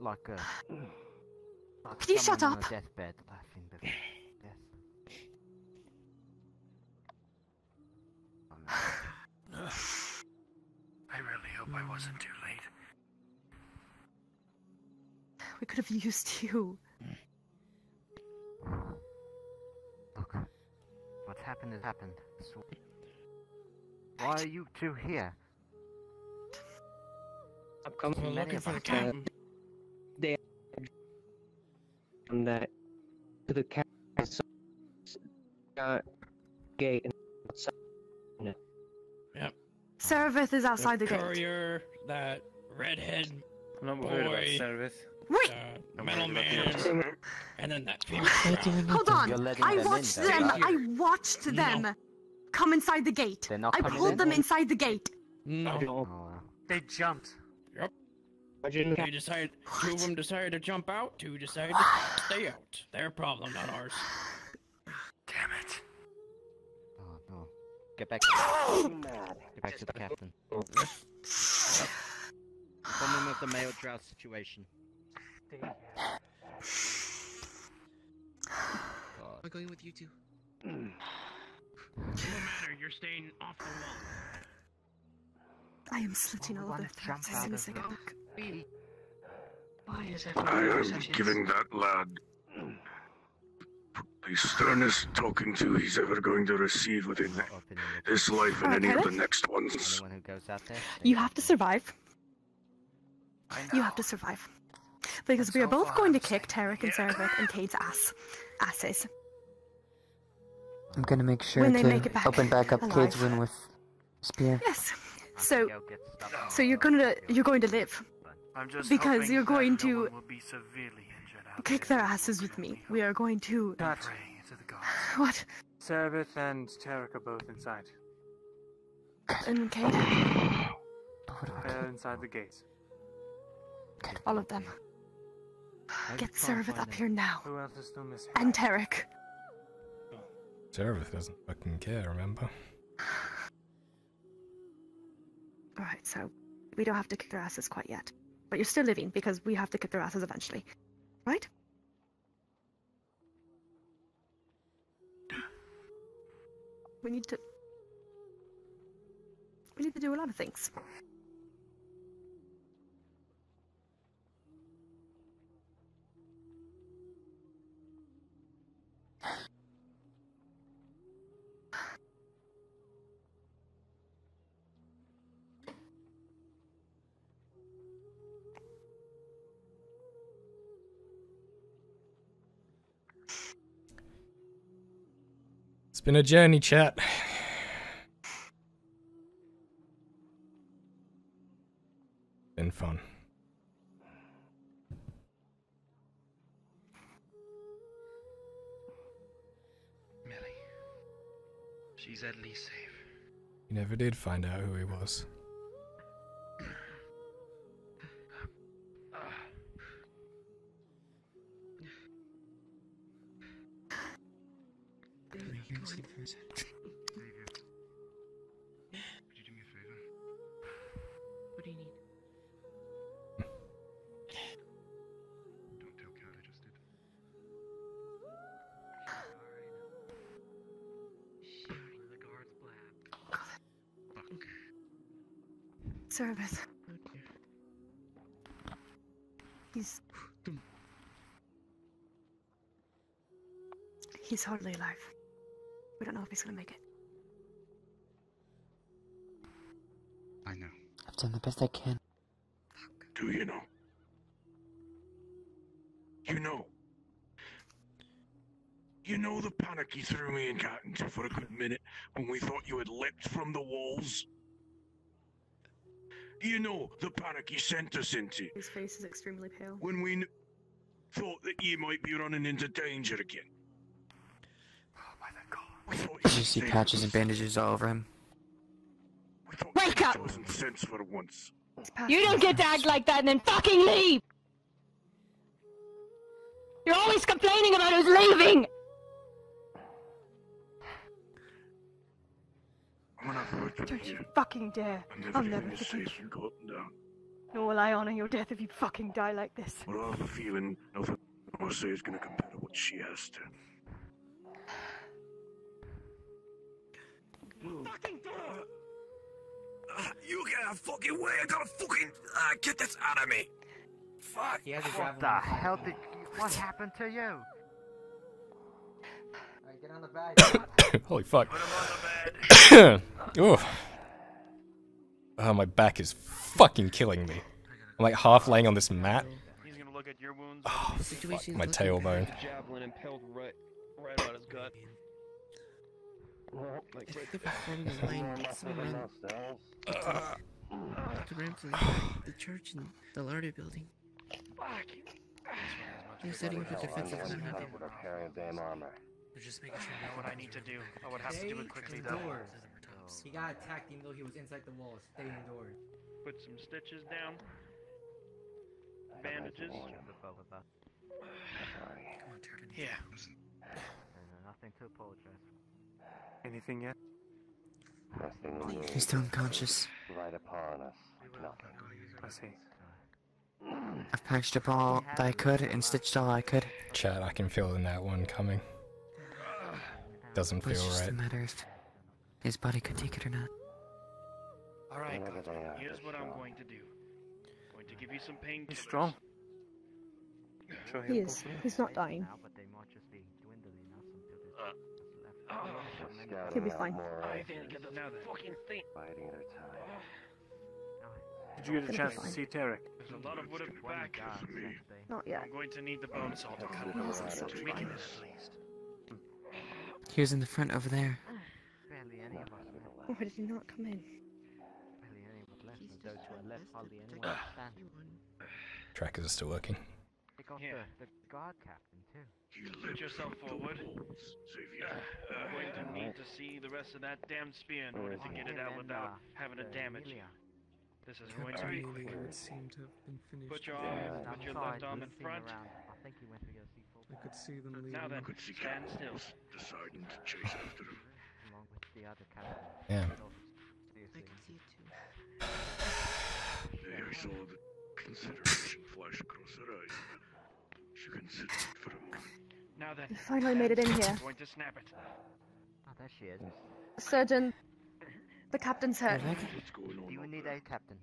Like a. Like Can you shut up? On a deathbed laughing before death. Oh, no. I really hope I wasn't too late. We could have used you. Look, what's happened has happened. So why are you two here? I'm coming. We're looking for the captain. They from that to the castle uh, gate and outside. Yep. Serveth is outside the, gate. courier, that redhead I'm not worried about boy, service. Wait! uh, metal man, and then that female. Hold on. You're letting I watched them. I watched them come inside the gate. They're not I coming pulled in? them inside the gate. No. Oh, oh They jumped. Yep. Imagine They decided. Two of them decided to jump out. Two decided to stay out. Their problem, not ours. Damn it. oh no. Get back to oh! Get back to the captain. Inform him of the male drow situation. I'm going with you two. No matter, you're staying off the wall. I am slitting all of their throats as soon as I get back. Why is I am giving that lad the sternest talking to he's ever going to receive within this life and any of the next ones. Anyone who goes out there, You have to survive. You have to survive. Because we are both going to kick Tarek and Servet and Cade's ass. Asses. I'm gonna make sure to back open back up alive. Cade's wound with spear. Yes. So, so you're gonna you're going to live I'm just because you're going to one will be severely injured kick their asses with me. We are going to. Cut. What? Servith and Tarek are both inside. And Cade, They're inside the gates. all of them. Get Servet up here now. Who else is still missing? And Tarek. Seraph doesn't fucking care, remember? Alright, so we don't have to kick their asses quite yet. But you're still living because we have to kick their asses eventually. Right? We need to. We need to do a lot of things. Been a journey, chat. Been fun. Millie. She's at least safe. You never did find out who he was. He's hardly alive. We don't know if he's gonna make it. I know. I've done the best I can. Do you know? You know. You know the panic you threw me and Cat into for a good minute when we thought you had leapt from the walls? Do you know the panic you sent us into His face is extremely pale. when we kn- thought that you might be running into danger again? We thought Did you you see patches and bandages all over him? Wake up! Sense for once. You don't get to act like that and then fucking leave! You're always complaining about who's leaving! I'm gonna hurt Don't you you fucking dare. and I'll never you forgive say you. you go up and down. Nor will I honor your death if you fucking die like this. But I have a feeling nothing I say is gonna compare to what she has to. Fucking door You get a fucking way! I gotta fucking uh, get this out of me! Fuck! He has a What the hell did you, what happened to you? Get on the bed. Holy fuck. Ooh. Oh, my back is fucking killing me. I'm like half laying on this mat. He's gonna look at your wounds. Oh, fuck, my tailbone. Javelin impaled right, right on his gut. Like right there from the line. Get someone around. Dr. Ramsey, the church and the larder building. You're setting up a defensive line. Carrying damn armor. They're just making sure I know what I need to do. I would have to do it quickly though. Indoors. He got attacked even though he was inside the walls. Stay indoors. Put some stitches down. Bandages. Yeah. Nothing to apologize Anything yet? Nothing new. He's still unconscious. Right upon us. Nothing. I see. I've patched up all that I could and stitched all I could. Chat, I can feel the that one coming. Doesn't But it's feel just right. a matter of His body could take it or not. All right, Whatever they are, here's what I'm going to do. I'm going to give you some painkillers. He's strong. Sure He is. He's not dying. He'll be fine. I didn't get the fucking thing. Fighting at a time. Oh. Did you get a chance to see Tarek? There's a lot of wood at back. Not yet. I'm going to need the bone saw to cut it off. yes, yes. Weaken it at least. He was in the front over there. Barely any of us left. Why did he not come in? Barely any of us left. And those who left, hardly anyone to stand. Trackers are still working. Take off Here. the, the guard captain too. Put yourself forward. I'm going to need to see the rest of that damn spear in order to get it out without uh, having to damage. This is going to be quick. would seem to have been finished. Put your before. arm, put your left arm in front. I think he went to go see I could see them leaving. Now then, Could see stand still. deciding to chase after him. along with the other captain. Yeah. I could see it too. There I saw the consideration flash across her eyes. Now then, He finally made it in here. I'm going to snap it. Oh, there she is. Surgeon, the captain's hurt. What's going on Do you out need a captain?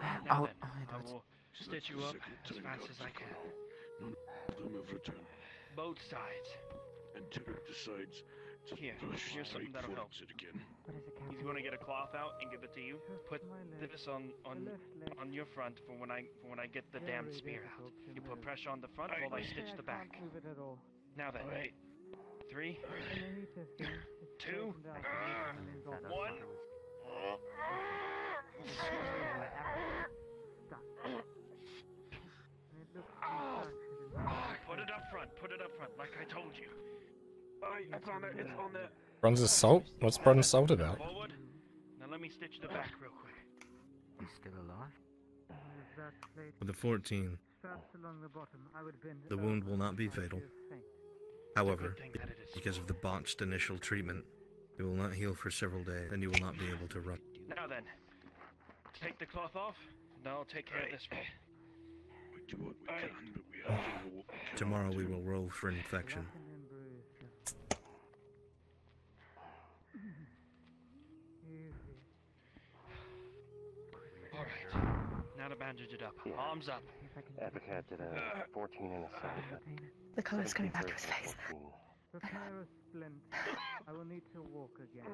Now I'll- then, I will stitch you up as fast as I can. None of them have returned. Both sides. And Tarek decides to Here, push here's something that'll help. it again. He's going to get a cloth out and give it to you. Put this on on on your front for when I for when I get the damn spear out. You put pressure on the front while I stitch the back. Now then, three, two, one. Put it up front. Put it up front, like I told you. I, I found it. It's on there. Bronze assault? What's bronze assault about? Forward. Now let me stitch the back real quick. He's still alive. With the 14, the wound will not be fatal. However, because of the botched initial treatment, it will not heal for several days, and you will not be able to run. Now then, take the cloth off. and I'll take care of this one. We do what we can, but we have to know what we can. Tomorrow we will roll for infection. Now to bandage it up. Arms up. Advocat did a uh. 14 and a 7. The color's coming back to his face. Uh, I will need to walk again.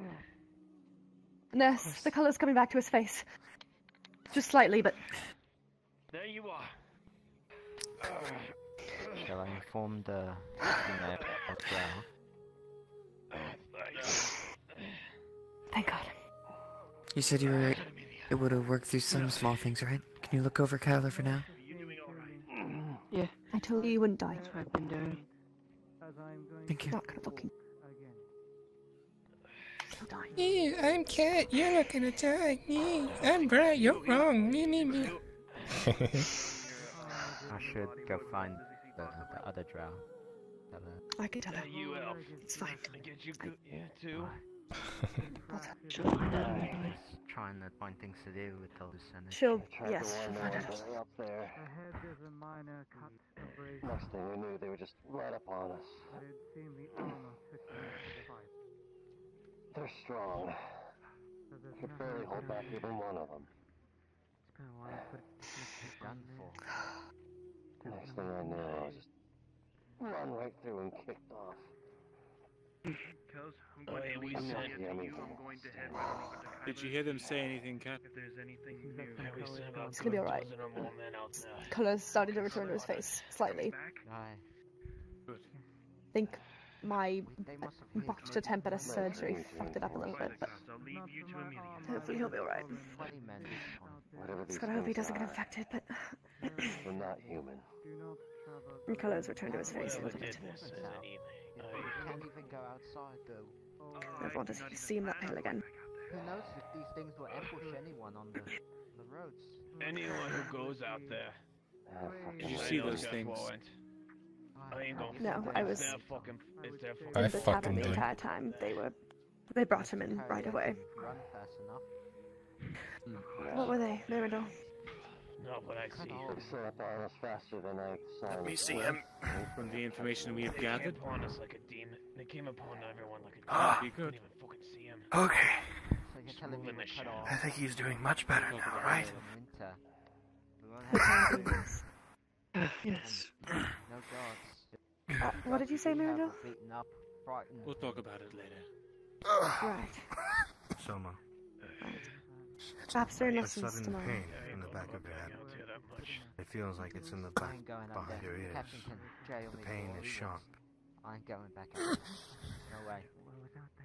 Nurse, the color's coming back to his face. Just slightly, but There you are. Shall I inform the female as well? thank God. You said you were able to work through some small things, right? Can you look over Kyler for now? Mm. Yeah. I told you you wouldn't die. I've been doing. As Thank you. Not gonna looking. again. Die. Yeah, I'm Cat. You're not gonna die. Yeah, I'm right. You're wrong. Me, me, me. I should go find the, the other drow. I can tell her. You elf. It's fine. I get you good. Yeah, too. He's trying to find things to do with those and She'll, yes, she'll find out. up there. Ahead is a minor cut abrasion. Next thing we knew, they were just right up on us. But it seemed the armor fit me to the fight. They're strong. So there's Could barely hold back do. even one of them. It's been a while, but it's just done for. Next thing I knew, I was just run right through and kicked off. Cuz, I'm going to leave I'm to you. I'm going to head right over to Kyler. Did you hear them say anything, Cat? If there's anything new. It's gonna be alright. Color's starting to return to his face slightly. Aye. think my They uh, must have hit botched attempt at a surgery fucked it up a little bit, but I'll leave you to Amelia. hopefully he'll be alright. 20 men this time. Whatever these Just gotta hope he doesn't get infected, but they're not human. Do not travel. and color's returned to his face a Whoever little bit. did this is an evening. You can't even go outside though. I don't want to see him that pale again. Who knows if these things will ambush anyone on the, the roads? Anyone who goes out there. Ah, Did you see those things? I ain't gonna No, I was fucking. It's their I in the fucking the entire time. They were, they brought him in right away. Run fast enough. What were they? They were no. Not what I see. Set up almost faster than I saw Let me see him. From the information we have They gathered, came upon us like a demon. They came upon everyone like a demon. Ah. We couldn't even fucking see him. Okay. Just moving the shit off. I think he's doing much better now, right? Winter. We won't have Yes. no gods. What did you say, We Miranda? a beaten up, frightened. we'll talk about it later. Right. Soma, Perhaps there are lessons tomorrow. pain in the back of your head. It feels like it's in the back ain't going up behind your ears. Captain can jail The pain is sharp. I ain't going back up there. No way.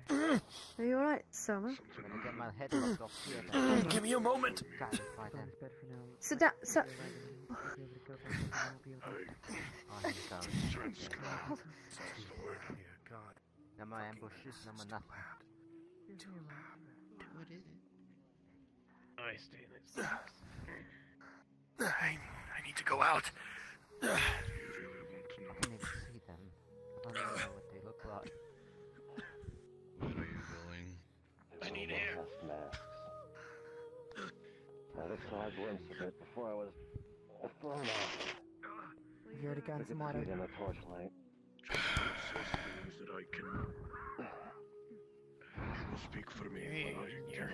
Are you alright, Soma? I'm gonna get my head locked off here. then. Give me a moment. Got it by then. Sit down. So, I ain't going. Dear God. No more ambushes, no more nothing. What is it? I stay in it. I, I need to go out. You really want to know? I need to see them. I don't know what they look like. Where are you going? I need air. Masks. I just saw a glimpse before I was thrown off. You already I got some water? in the torchlight. Things that I can. You will speak for me when I Here.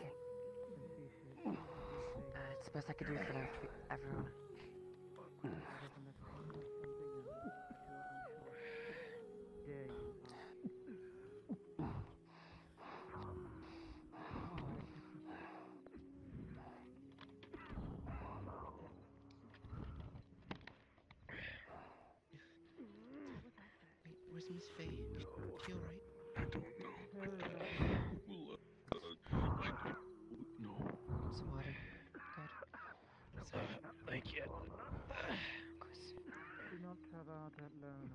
Best I could do for everyone. Hmm. Wait, where's Miss Faye? Is she alright? I don't know. I will, uh, I don't know. Some water. Good. Sorry. Thank you. Do not travel out alone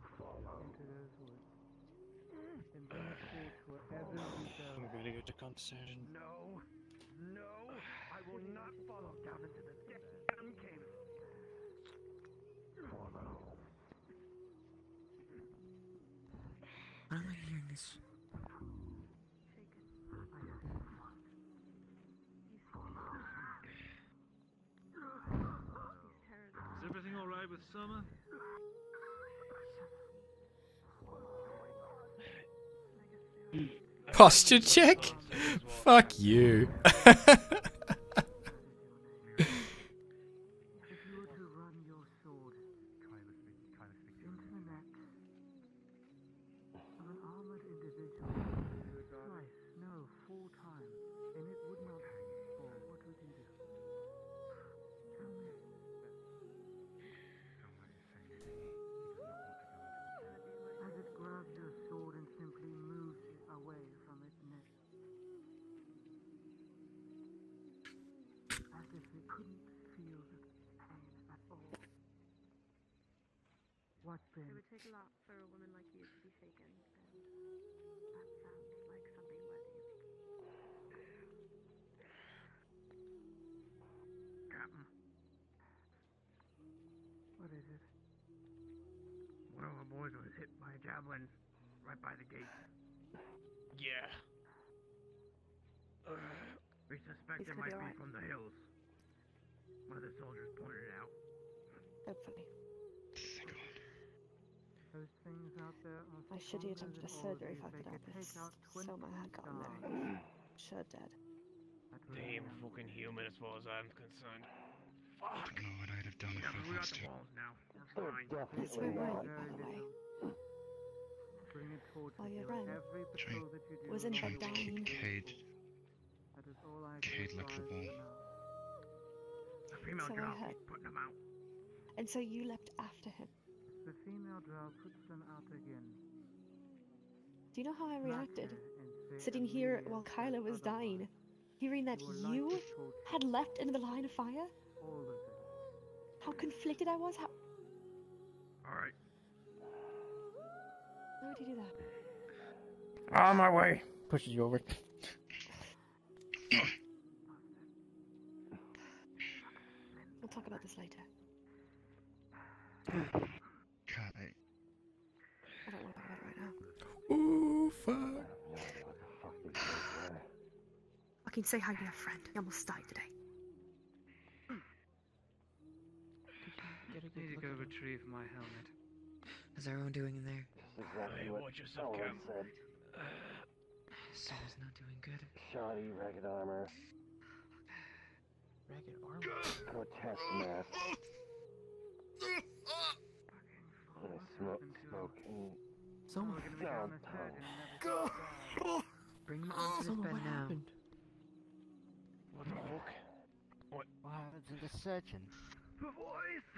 into those woods. Embrace it wherever you go. I'm gonna go to concern. No, no, I will not follow down into the damn cave. Why am I hearing this? Is everything alright with Summer? Posture check? Fuck you. What then? It would take a lot for a woman like you to be shaken, and that sounds like something worthy Captain. What is it? One of our boys was hit by a javelin right by the gate. Yeah. We suspect He's it gonna be might be alright. from the hills. One of the soldiers pointed it out. Hopefully. Those things out there are I should have strong attempted a surgery if all I these. could They have could this. take out Soma 20 had gotten there. Sure dead. That They will ain't end. fucking human as far as I'm concerned. I don't know what I'd have done if Yeah, I but we got lost the now. We're fine. Definitely not. we're by way. Bring it towards While me. you On ran. Every patrol that you do, Was in along Trying bed to the keep way. dying. Cade, That is all I Cade can advise Leclerc. for now. The female So I drow heard. keeps putting them out. And so you leapt after him. The female drow puts them out again. Do you know how I reacted? Matter and say Sitting here while Kyler was dying, hearing that You will light you the torch, had leapt into the line of fire? all of it. How conflicted I was. How. Alright. Why would you do that? On my way. Pushes you over. We'll talk about this later. God, I, I don't want to talk about it right now. Ooh, fuck. Fucking say hi to your friend. He almost died today. Need to go retrieve my helmet. How's everyone doing in there? Exactly Hey, what watch yourself, Owen Cam. said. Uh, Sarah's not doing good. Shoddy ragged armor. Ragged armor. Grotesque mess. And I smoke, smoke, and Someone. foul tongue. Bring him onto this bed what now. happened? What the fuck? What? What happened to the surgeon? The voice!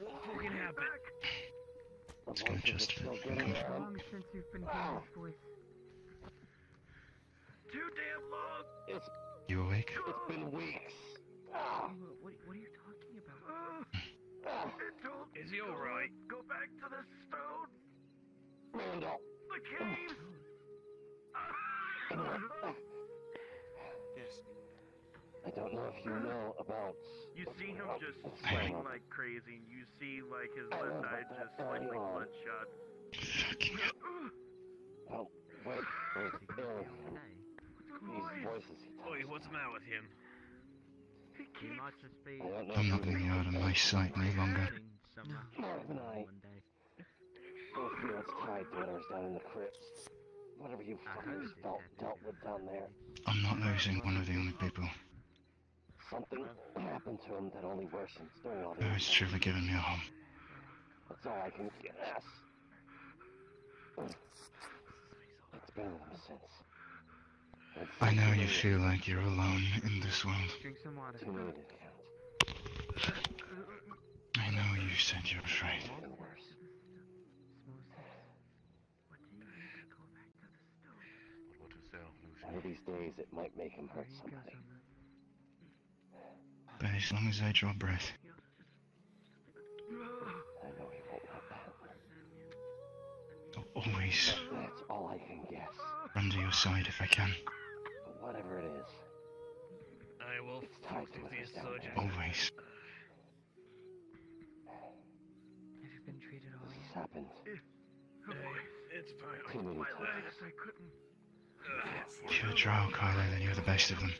What fucking happened? The It's gonna voices just still fucking getting come. long since you've been hearing his voice? Too damn long! It's, You awake? it's been weeks. What, what, what are you talking about? Ah! It told Is he alright? Go back to the stone! Randall. The cave! Yes. I don't know if you know about. You see him just sweating like crazy, and you see like his left uh, eye just uh, that slightly uh, bloodshot. Fucking Oh, wait, wait, Bill. These voices he Oi, what's the matter with him? He He might just be. I don't know I'm not you letting you out of my sight any longer. Someone Marv and I one day. Both feel it's tied to whatever's down in the crypt. Whatever you fuckers dealt, dealt with down there. I'm not losing one of the only people Something happened to him that only worsens during all who has these. truly given me a home. That's all I can guess. It's been with him since. And I know you feel like you're alone in this world. Drink some water. it To me. I know you said you're afraid. It's been worse. What is that? One of these days, it might make him hurt somebody. But as long as I draw breath, I know he won't let that. I'll always That's all I can guess. run to your side if I can. But whatever it is, I will it's tied talk to to the whatever's surgeon. Always. Have you been treated all This happened. Hey, it's fine. Too many my times. legs, I couldn't. If you're a drow, Kyler, then you're the best of them.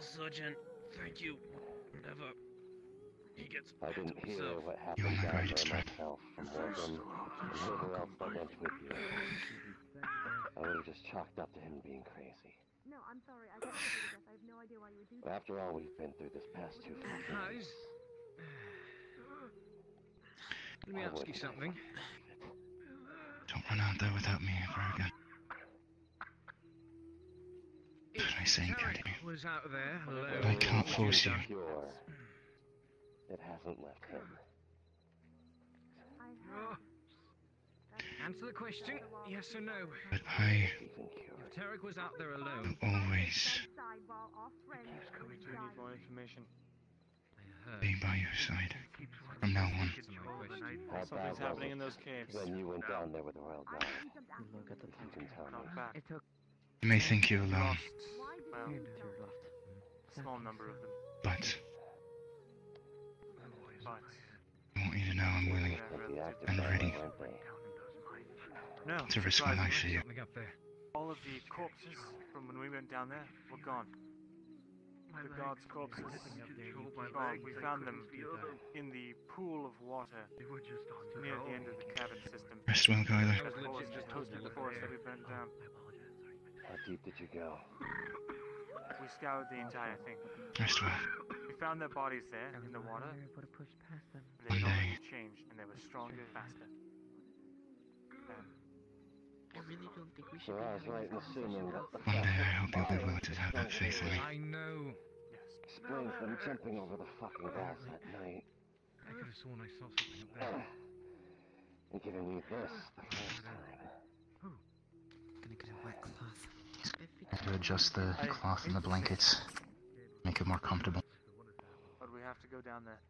Surgeon. Thank you. Never. He gets I didn't hear himself. what You're happened my down greatest threat. myself and whoever else I went with you. I would have just chalked up to him being crazy. No, I'm sorry. I. I have no idea why you would do But after all we've been through this past two Guys, let me I ask you wouldn't something. Don't run out there without me ever again. If What I saying, Tarek Daddy? was out there alone, But I can't force you. done? Pure. It hasn't left him. Answer the question, yes or no. But I If Tarek was out there alone, will always be by your side. From now on. Answer my question. How bad Something's happening in those caves. when you went down there with the Royal Guard? Look at the you can tell me. It took You may think you're alone, Well, you to small number of them. but But I want you to know I'm willing But the active I'm ready. no, to risk my life for you. Something up there. all of the corpses from when we went down there were gone. The guards' corpses gone. We found them in the pool of water They were just on the near the end of the cabin system. Rest well, Kyler. As the forest just hosted the forest that we burnt down. How deep did you go? We scoured the entire thing. Rest well. We found their bodies there in the water. We were able to push past them. and They had already changed, and they were stronger, faster. Um, I really don't think we should So be I was having right this assuming that the One day I hope you'll be willing to have that faith in me. I know. yes. explains them jumping over the fucking walls that night I could have sworn I saw something up there. and giving me this the first time. Gonna get a wet cloth. To adjust the cloth and the blankets, make it more comfortable. But we have to go down there.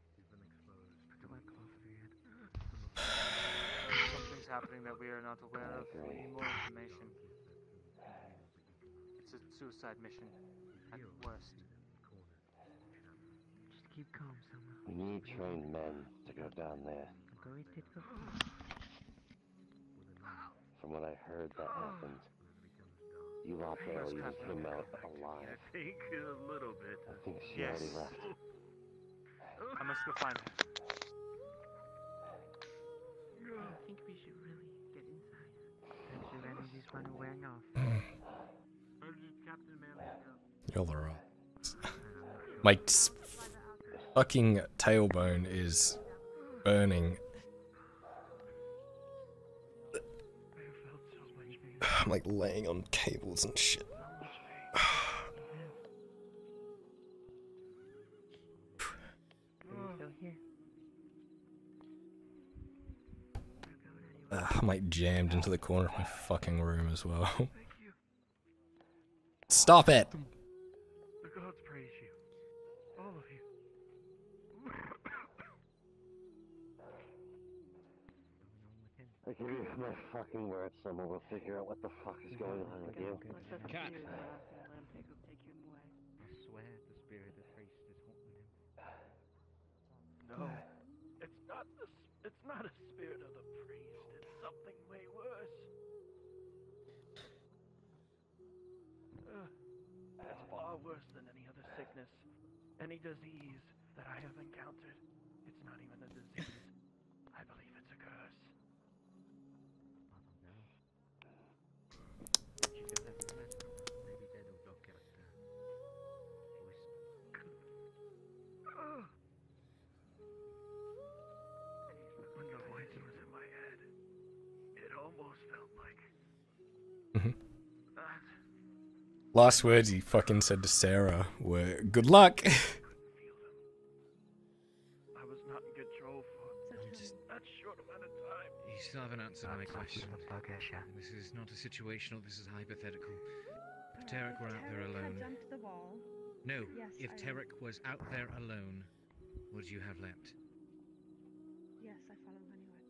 Get a wet cloth over your head. Something's happening that we are not aware of. We need more information. It's a suicide mission, at worst. Just keep calm, Selma. We need trained men to go down there. Look where we did before. From what I heard that happened, You lot barely even came out alive. I think a little bit. I think she yes. already left. I must go find her. Y'all are. My fucking tailbone is burning. I'm like laying on cables and shit. Uh, I'm like jammed into the corner of my fucking room as well. Stop it! I give you my fucking word, someone will figure out what the fuck is going on with you. Cat. I swear the spirit of the priest is haunting him. No, it's not the. It's not a spirit of the priest. It's something way worse. Ugh, it's far worse than any other sickness, any disease that I have encountered. It's not even a disease. I believe Last words he fucking said to Sarah were, good luck! I was not in control for that short amount of time. You still haven't answered my question. This is not a situational, this is hypothetical. If Tarek were out there alone. jumped the wall. No, if Tarek was out there alone, would you have leapt? Yes, I follow him anyway.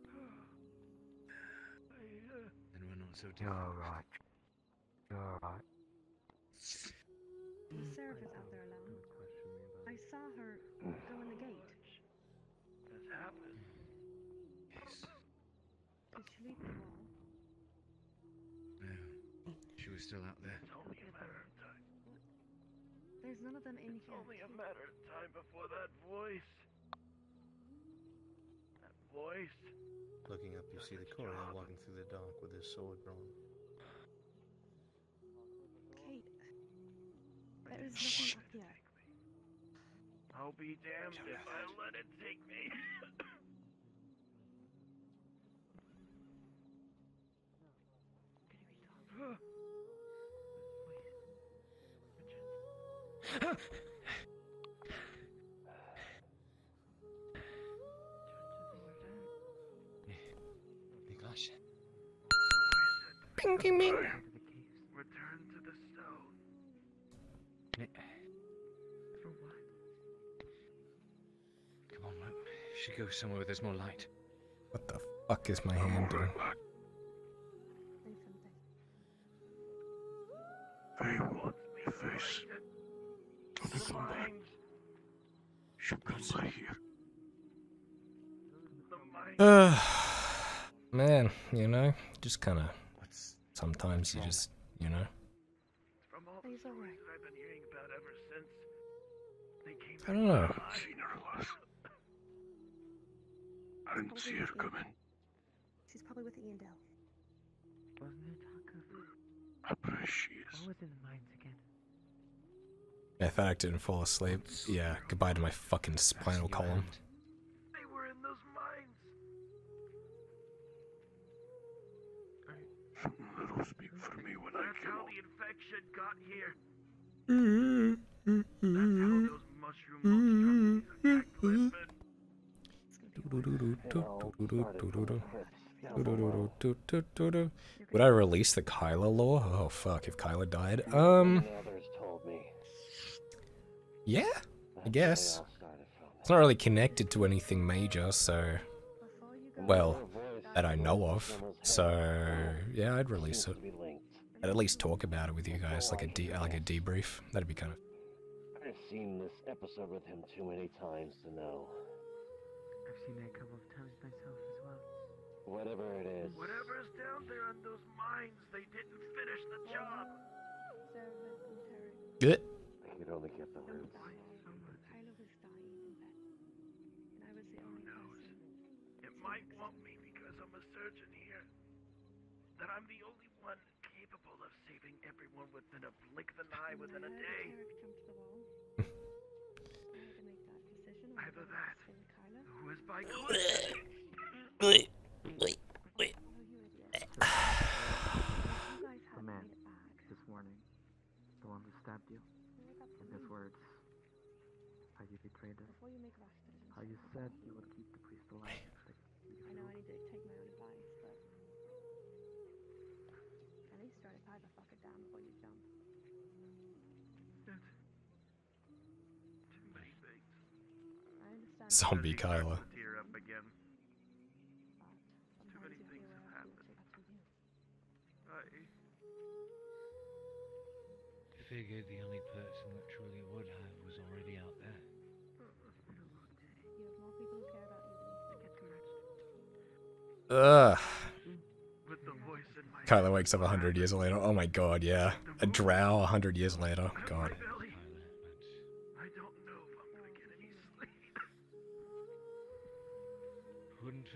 Then we're not so You're right. You're right. The Seraph is out there alone. I saw her go in the gate. This happened. Yes. Did she leave the wall? No, she was still out there. It's only a matter of time. There's none of them in It's here. only a matter of time before that voice. That voice. Looking up, you see the courier walking through the dark with his sword drawn. Kate, there is nothing up here. I'll be damned if I let it take me. Nicholas. Bing, bing, bing. She goes somewhere where there's more light. What the fuck is my hand doing? They want me face. Don't you come back. You come by here. Uh, man, you know, just kind of. Sometimes you just, you know. I From all the I didn't see her come in. She's probably with Ian Dell. Wasn't there talk of... I pray she is. What was in the mines again? Yeah, Thanak didn't fall asleep. Yeah, goodbye to my fucking spinal column. They were in those mines. Something that'll speak for me when I That's get how the infection got here. Mm-hmm. Would I release the Kyler lore? Oh fuck, if Kyler died. Um, yeah, I guess. It's not really connected to anything major, so. Well, that I know of. So, yeah, I'd release it. I'd at least talk about it with you guys, like a de- like a debrief. That'd be kind of. I've seen this episode with him too many times to know. I've seen it a couple of times myself as well. Whatever it is, Whatever's down there in those mines, they didn't finish the job. Good. I could only get the words. It might want me because I'm a surgeon here. That I'm the only one capable of saving everyone within a blink of an eye within a day. Either that, Wait, wait, wait. The man, this morning, the one who stabbed you, in his words, how you betrayed us, how you said you would keep the priest alive. that you I know I killed. need to take my own advice, but at least try to tie the fucker down before you jump. Too many things. I understand. Zombie Kyler. Tear up again. Too many things have happened. I. Figured the only person that truly would have was already out there. You have more people who care about you than you think. Ugh. With the voice Kyler wakes up a hundred years later. Oh my god, yeah. A drow a hundred years later. God.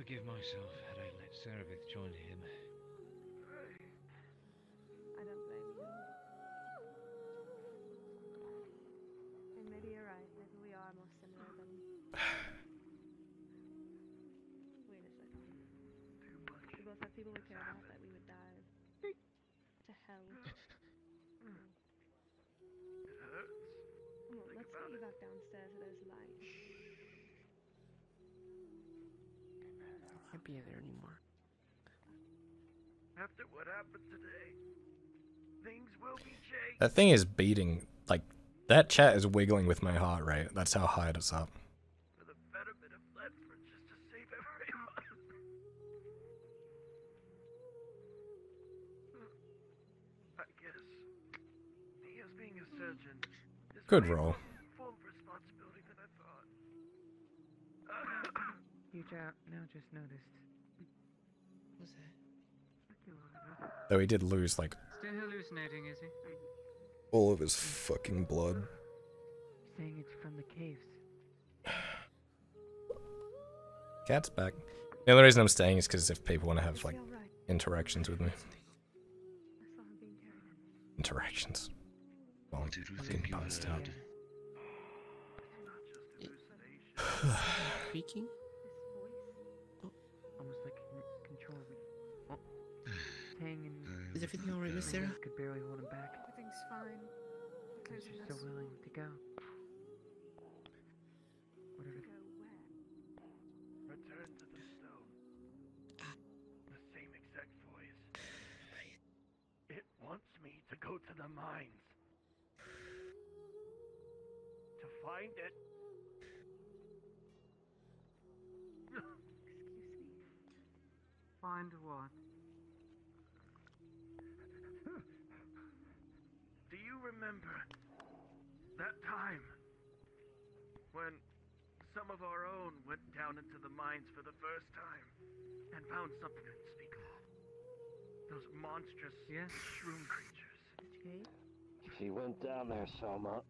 Forgive myself had I let Serevith join him. I don't blame you. And maybe you're right. Maybe we are more similar than. Wait a second. We both have people we care about that we would die to hell. It hurts. Come on, let's get you back downstairs where there's light. be there anymore. After what happened today, things will be changed. That thing is beating like that chat is wiggling with my heart rate. That's how high it is up. Good roll. You Now just noticed What's that? Though he did lose, like, Still hallucinating, is he? all of his fucking blood. Saying it's from the caves. Cat's back. The only reason I'm staying is because if people want to have, like, interactions with me. Interactions. Well, Did we fucking think you bastard. heard? Tang and Is everything alright, Miss Sarah? else could barely hold him back. Everything's fine. Because you're still willing to go. Whatever. Return to the stone. Ah. The same exact voice. It wants me to go to the mines. To find it. Excuse me. Find what? You remember that time when some of our own went down into the mines for the first time and found something unspeakable? Those monstrous yes. shroom creatures. She went down there, Soma.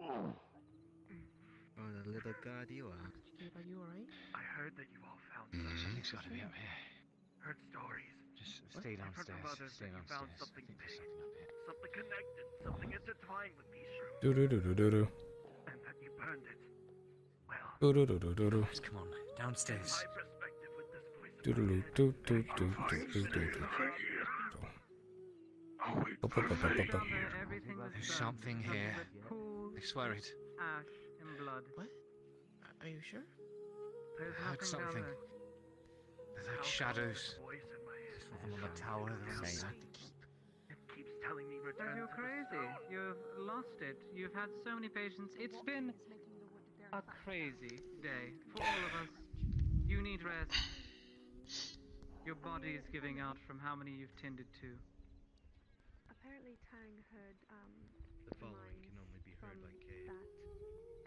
Oh, the little god you are. Are you alright? I heard that you all found Mm, something. something's gotta be up here. Heard stories. Just What? stay I've heard from downstairs. Stay that found downstairs. something I think there's something up here. something connected, something intertwined with these shrooms, Do do do do do do. and that you burned it. Well, Do do do do do do. Come on, downstairs. my perspective with this voice Do do do do do do do do do. Bup, bup, bup, bup, bup, bup. There's something here. but Pool, I swear it. ash, and blood. What? Are you sure? I heard something. there. There's like shadows. Voice in my on the tower that I'm Yes. at the keep. it keeps telling me return you're crazy. You've lost it. You've had so many patients. It's been a crazy day for all of us. You need rest. Your body is giving out from how many you've tended to. Apparently, Tang heard um, The following can only be heard by Kay. that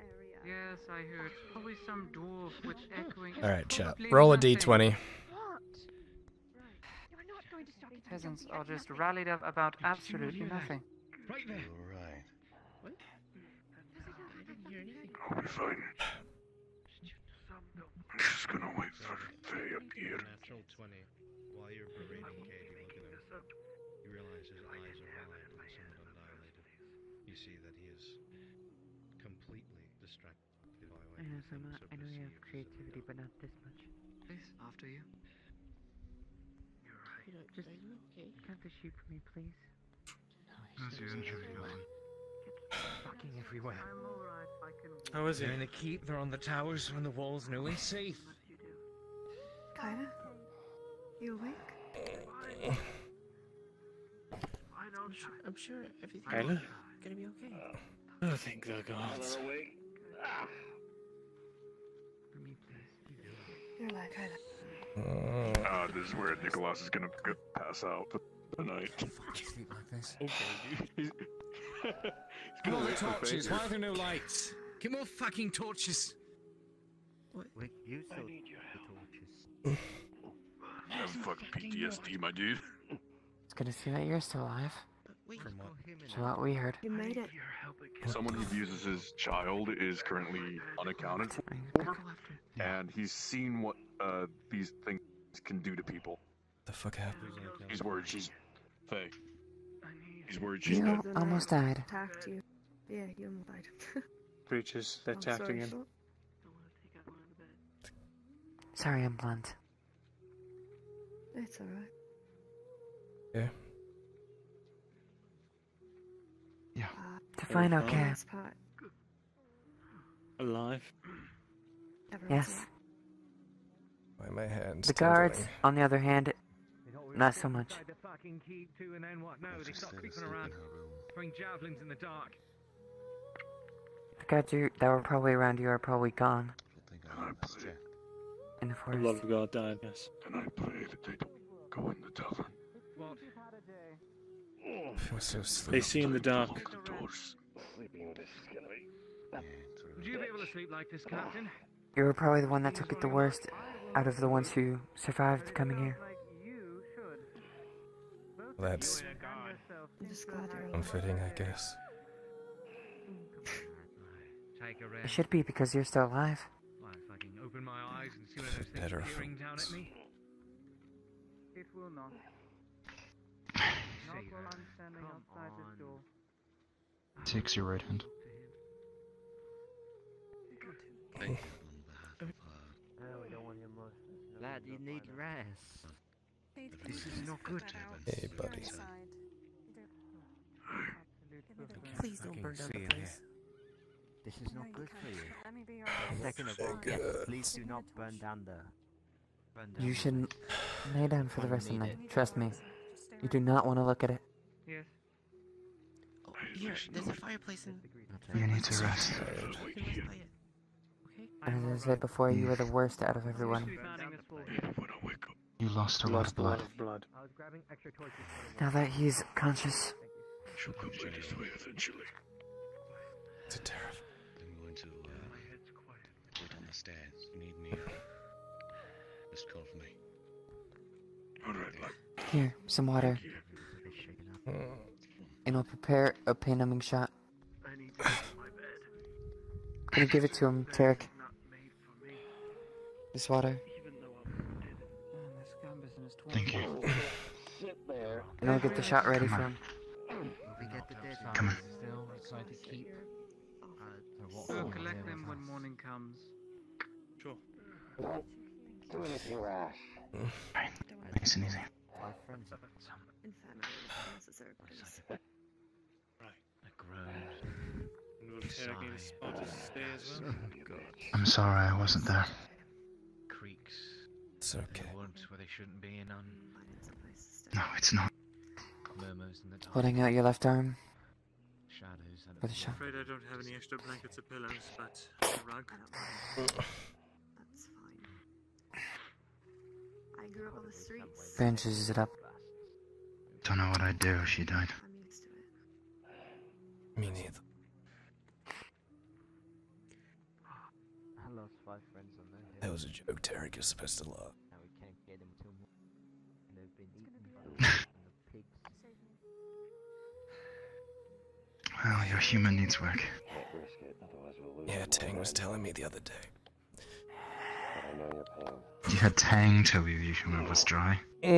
area. Yes, I heard. Probably some dwarf which echoing. Alright, chat. Roll a nothing. d20. You're not going to stop Peasants are just rallied up about absolutely nothing. Right there. Alright. What? I didn't hear anything. I'll be fine. I'm just gonna wait for Faye up here. Natural 20. While you're berating Cade, you look at him. You realize his eyes are wide and somewhat undilated. You see that he is completely distracted by what I he know, thinks Soma. I know you have creativity, but not this much. Please, after you. You know, Just are you okay? count the sheep for me, please. How's your injury going? Fucking everywhere. How is They're in the keep, they're on the towers, when the walls, no way safe. Kyler? You awake? I'm sure, I'm sure everything's Kyler? gonna be okay. Oh, thank the gods. You're alive, Kyler. Ah, this is where Nicholas is gonna pass out tonight. the night. Sleep like this. Okay, dude. He's, he's Get gonna all the torches. Why are there no lights? Get more fucking torches. Wait, you saw the torches. That's fucking PTSD, my dude. It's good to see that you're still alive. From what? So what we heard. You made it. Someone who abuses his child is currently unaccounted for, and he's seen what uh, these things can do to people. The fuck happened? He's worried she's Faye. He's worried she's You dead. almost died. Attacked you. Yeah, you almost died. Creatures I'm attacking sorry, him. Sorry, I'm blunt. It's alright. Yeah. Yeah. To find out, fine. Cat. Alive. Yes. Why my hands The guards, tingling? on the other hand, not so much. The fucking keep too, and then what? No, they start creeping around, throwing javelins in the dark. The guards you, that were probably around you are probably gone. In the A forest. lot of God died, yes. And I pray that they don't go in the tavern. What? I feel so sleepy. They see in the dark. Would you be able to sleep like this, Captain? You were probably the one that took it the worst out of the ones who survived coming here. That's I'm just glad you're alive. unfitting, I guess. It should be because you're still alive. Well, fucking open my eyes and see where those things Better are peering down focus. at me. It will not. See while that. I'm standing Come outside this on. door. Takes your right hand. Thank you on behalf of No, we don't want him Lad, you need rest. This is not good. Hey, buddy. Please don't burn down the place. This is not good for you. Let me be your Second of all, yes, please do not burn down the. Burn down You should place. lay down for the rest of the night. Trust me. You do not want to look at it. Yes. Oh, here, there's a fireplace in. You need to rest. You can rest by it. Okay? As I said before, you are the worst out of everyone. You lost a lot of Lost a lot blood. blood. I was grabbing extra torches. Now that he's conscious, She'll come back this way eventually. It's a terrifying. I'm going to uh, wait on the stairs. You need me? Just call for me. Alright, lad. Here, some water. And I'll prepare a pain numbing shot. I need to get to my bed. Gonna give it to him, Tarek. Not made for me. This water. Even though I'm wounded. Man, this canvas in his Thank you. Sit there. And I'll get the shot ready Come for him. We get the dead Come on. still outside the keep. Uh, so We'll collect them when morning comes. Sure. Don't do anything rash. Fine. Nice and easy. My friends. Infirmary is necessary, please. I groaned. And will Tarek need a spot to stay as well? Oh, I'm sorry I wasn't there. Creaks. It's okay. In warmth where they shouldn't be, and on No, it's not. murmurs in the. Holding out your left arm Shadows and for the shot. I'm afraid I don't have any extra blankets or pillows, but a rug. That's fine. I grew up on the streets. Bandages it up. Don't know what I'd do if she died. I'm used to it. Me neither. I lost five friends on that. That was a joke, Tarek. You're supposed to laugh. Now we can't get them till morning. And they've been eaten by the pigs. Well, your human needs work. Can't risk it, otherwise we'll lose. Yeah, Tang was telling me the other day. But I know your pain. You had Tang tell you your humor was dry. I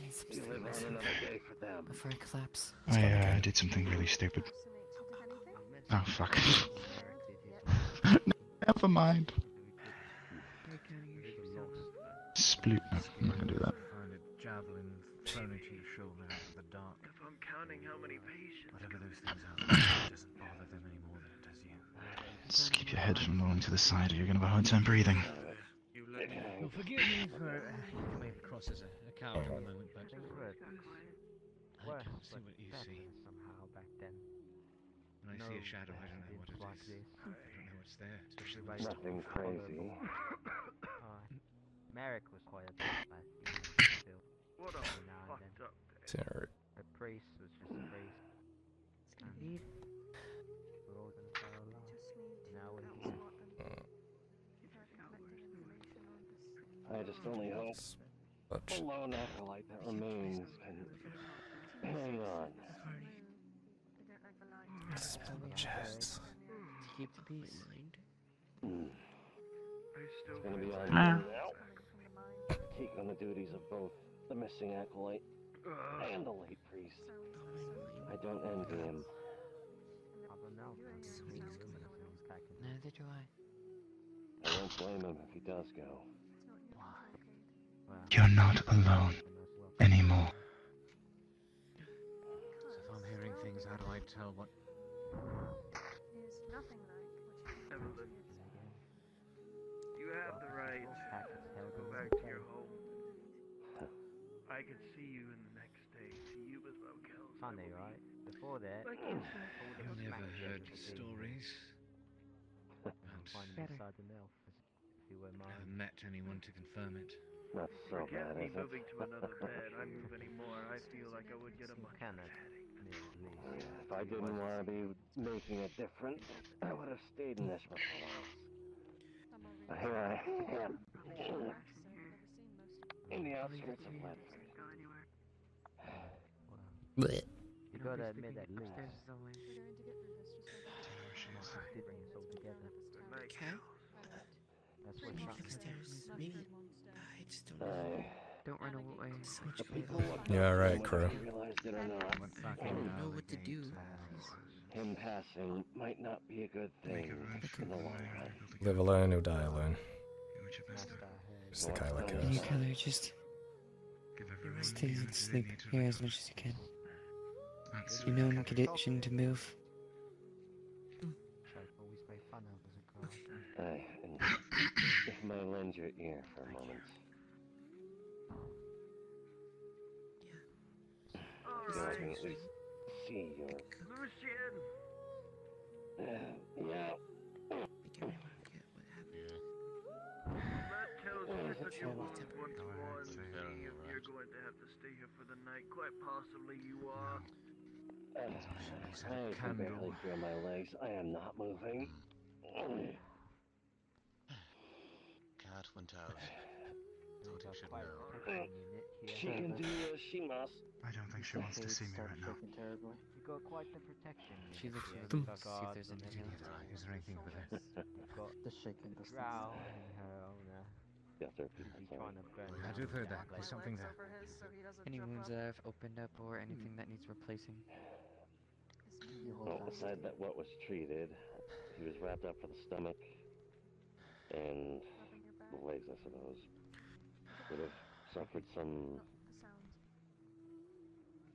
need some You sleep live on myself another day for them. before I collapse. I uh, did something really stupid. Oh fuck. Never mind. Sploot. No, I'm not gonna do that. Find a javelin thrown into your shoulder out of the dark. If I'm counting how many patients. Whatever those things are, it doesn't bother them any more than it does you. Just keep your head from rolling to the side or you're gonna have a hard time breathing. Well, forgive me for uh, coming across as a, a coward at the moment, but I can't see what you see. somehow back then. When I no see a shadow, I don't know what it like is. this. I don't know what's there, especially when Nothing it's not crazy. Merrick was quite a bit back then, still. What a every fucked up day. Sarah, The priest was just a priest. And Indeed. we're all gonna follow along. Now we're here. I just only hope Such the lone acolyte that remains can hang on. chest. To keep the peace. Mm. I still It's gonna be on you now. Take on the duties of both the missing acolyte and the late priest. I don't envy him. I don't know. He's back in Neither do I. I won't blame him if he does go. well, You're not alone anymore. So if I'm hearing things, how do I tell what? Evelyn, you have the right to go back to your devil. home. I could see you in the Funny, right? Before that, Like all you the never heard shit was in stories. Find Better. inside the elf, if you were mine. Haven't met anyone to confirm it. Not so Forget bad, me is it? moving to another bed. I move anymore. I feel like I would get a You much oh, Yeah. If I didn't want to be making a difference, I would have stayed in this for a while. But here I am. In the outskirts of Ledford. You gotta admit at least. Upstairs is the way. Not stitching us all together. Okay. That's what need shot upstairs. Maybe. I just don't know. I, Don't run away. So much people Yeah, right, whether Crow. he realized it or not. I don't know what to do. Him passing might not be a good thing in the long run. Live alone or die alone. Give it your best. It's the Kyler And you curse. Just stay the and sleep they need to here as much as you can. That's You know, no condition to move. Shall always make fun of as a girl. Aye, and if I lend your ear for a moment. So I can at least see your. Lucian! Uh, yeah. That tells me Yeah, that you all. won't to warn me if you're going to have to stay here for the night. Quite possibly you are. I can barely feel my legs. I am not moving. Cat went out. Thought he should know. protection unit here. She can do as she must. I don't think she wants to see me right now. Terribly. You got quite the protection. She looks here. really You've see if there's guards anything the else. hill. Is there anything over there? You've got The shaking distance. Drow and her owner. Yes, sir. Be Sorry. trying to burn I down do heard that. There's something there. Any wounds that I've opened up or anything that needs replacing? Well, aside that what was treated, he was wrapped up for the stomach and the legs, I suppose. Would have suffered some.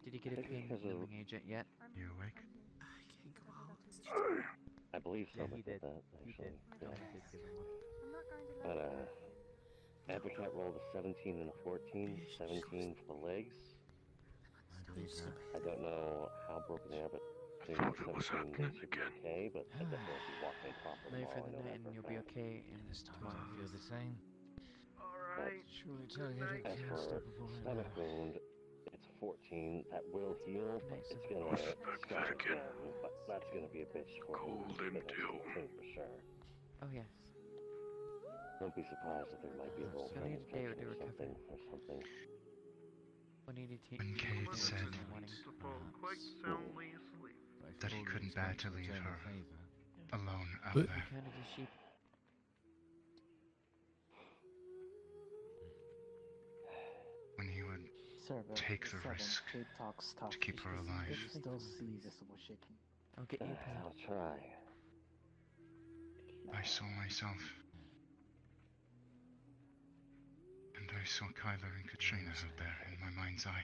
Did he get a pain because of- healing agent yet? You awake? I can't go. I believe Yeah, so he did did. that, He did. Yeah. Someone did give him one. But, uh, Advocate rolled a 17 and a 14. 17 for the legs. I believe that. I don't know how broken they are, but I told you it was happening should be okay, but I definitely if you walk in properly Lay for the night and you'll be okay. And This time tomorrow. I feel the same. Alright. Surely tell you As that can't for stop before stomach wound, it's 14. That will heal, but it's gonna What's the scar Vatican? again. But that's gonna be a bitch for Cold and for sure. Oh yes. Don't be surprised if there might be a role So I playing need a day or infection two or recovery. something, or something. When you need to When Cade said To fall quite soundly asleep. that he couldn't bear to leave her alone out What? there. kind of a sheep. When he would Sir, take the seven, risk talks tough. to keep her alive. You still see visible shaking. I'll get you a. Uh, I'll try. I saw myself. And I saw Kyler and Katrina out there in my mind's eye.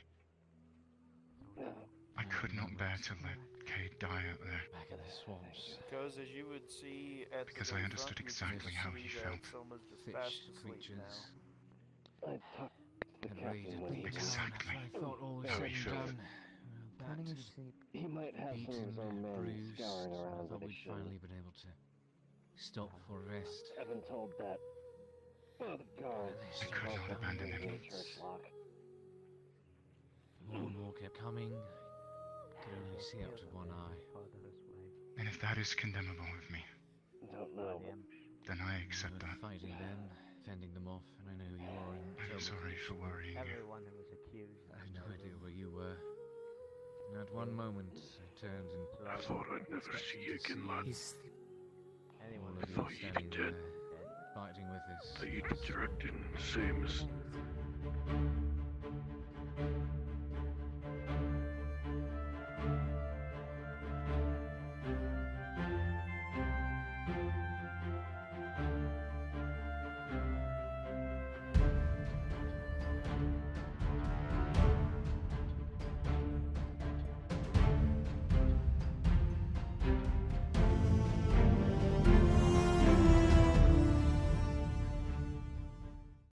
I could not bear to let Cade die out there. Back at the swamps. Because as you would see at Because the I understood exactly how he felt. Selma's just Fish creatures. I talked to the captain when he the was town Exactly. I thought all was How said he and felt. done. Planning to sleep. He might have some of his own men bruised. scouring I thought but we'd finally been able to stop for rest. I've been told that. Oh, the guards. They could not abandon the him. Church. More and more kept coming. Could only see out of one eye. And if that is condemnable of me, Don't know. then I accept that. Fighting them, fending them off, and I know who you are. And I'm sorry for worrying you. Everyone who was accused. I had no idea where you were. And at one moment, I turned and I thought I'd never see you again, lad. He's all I of you thought you'd be dead. there, fighting with in the same as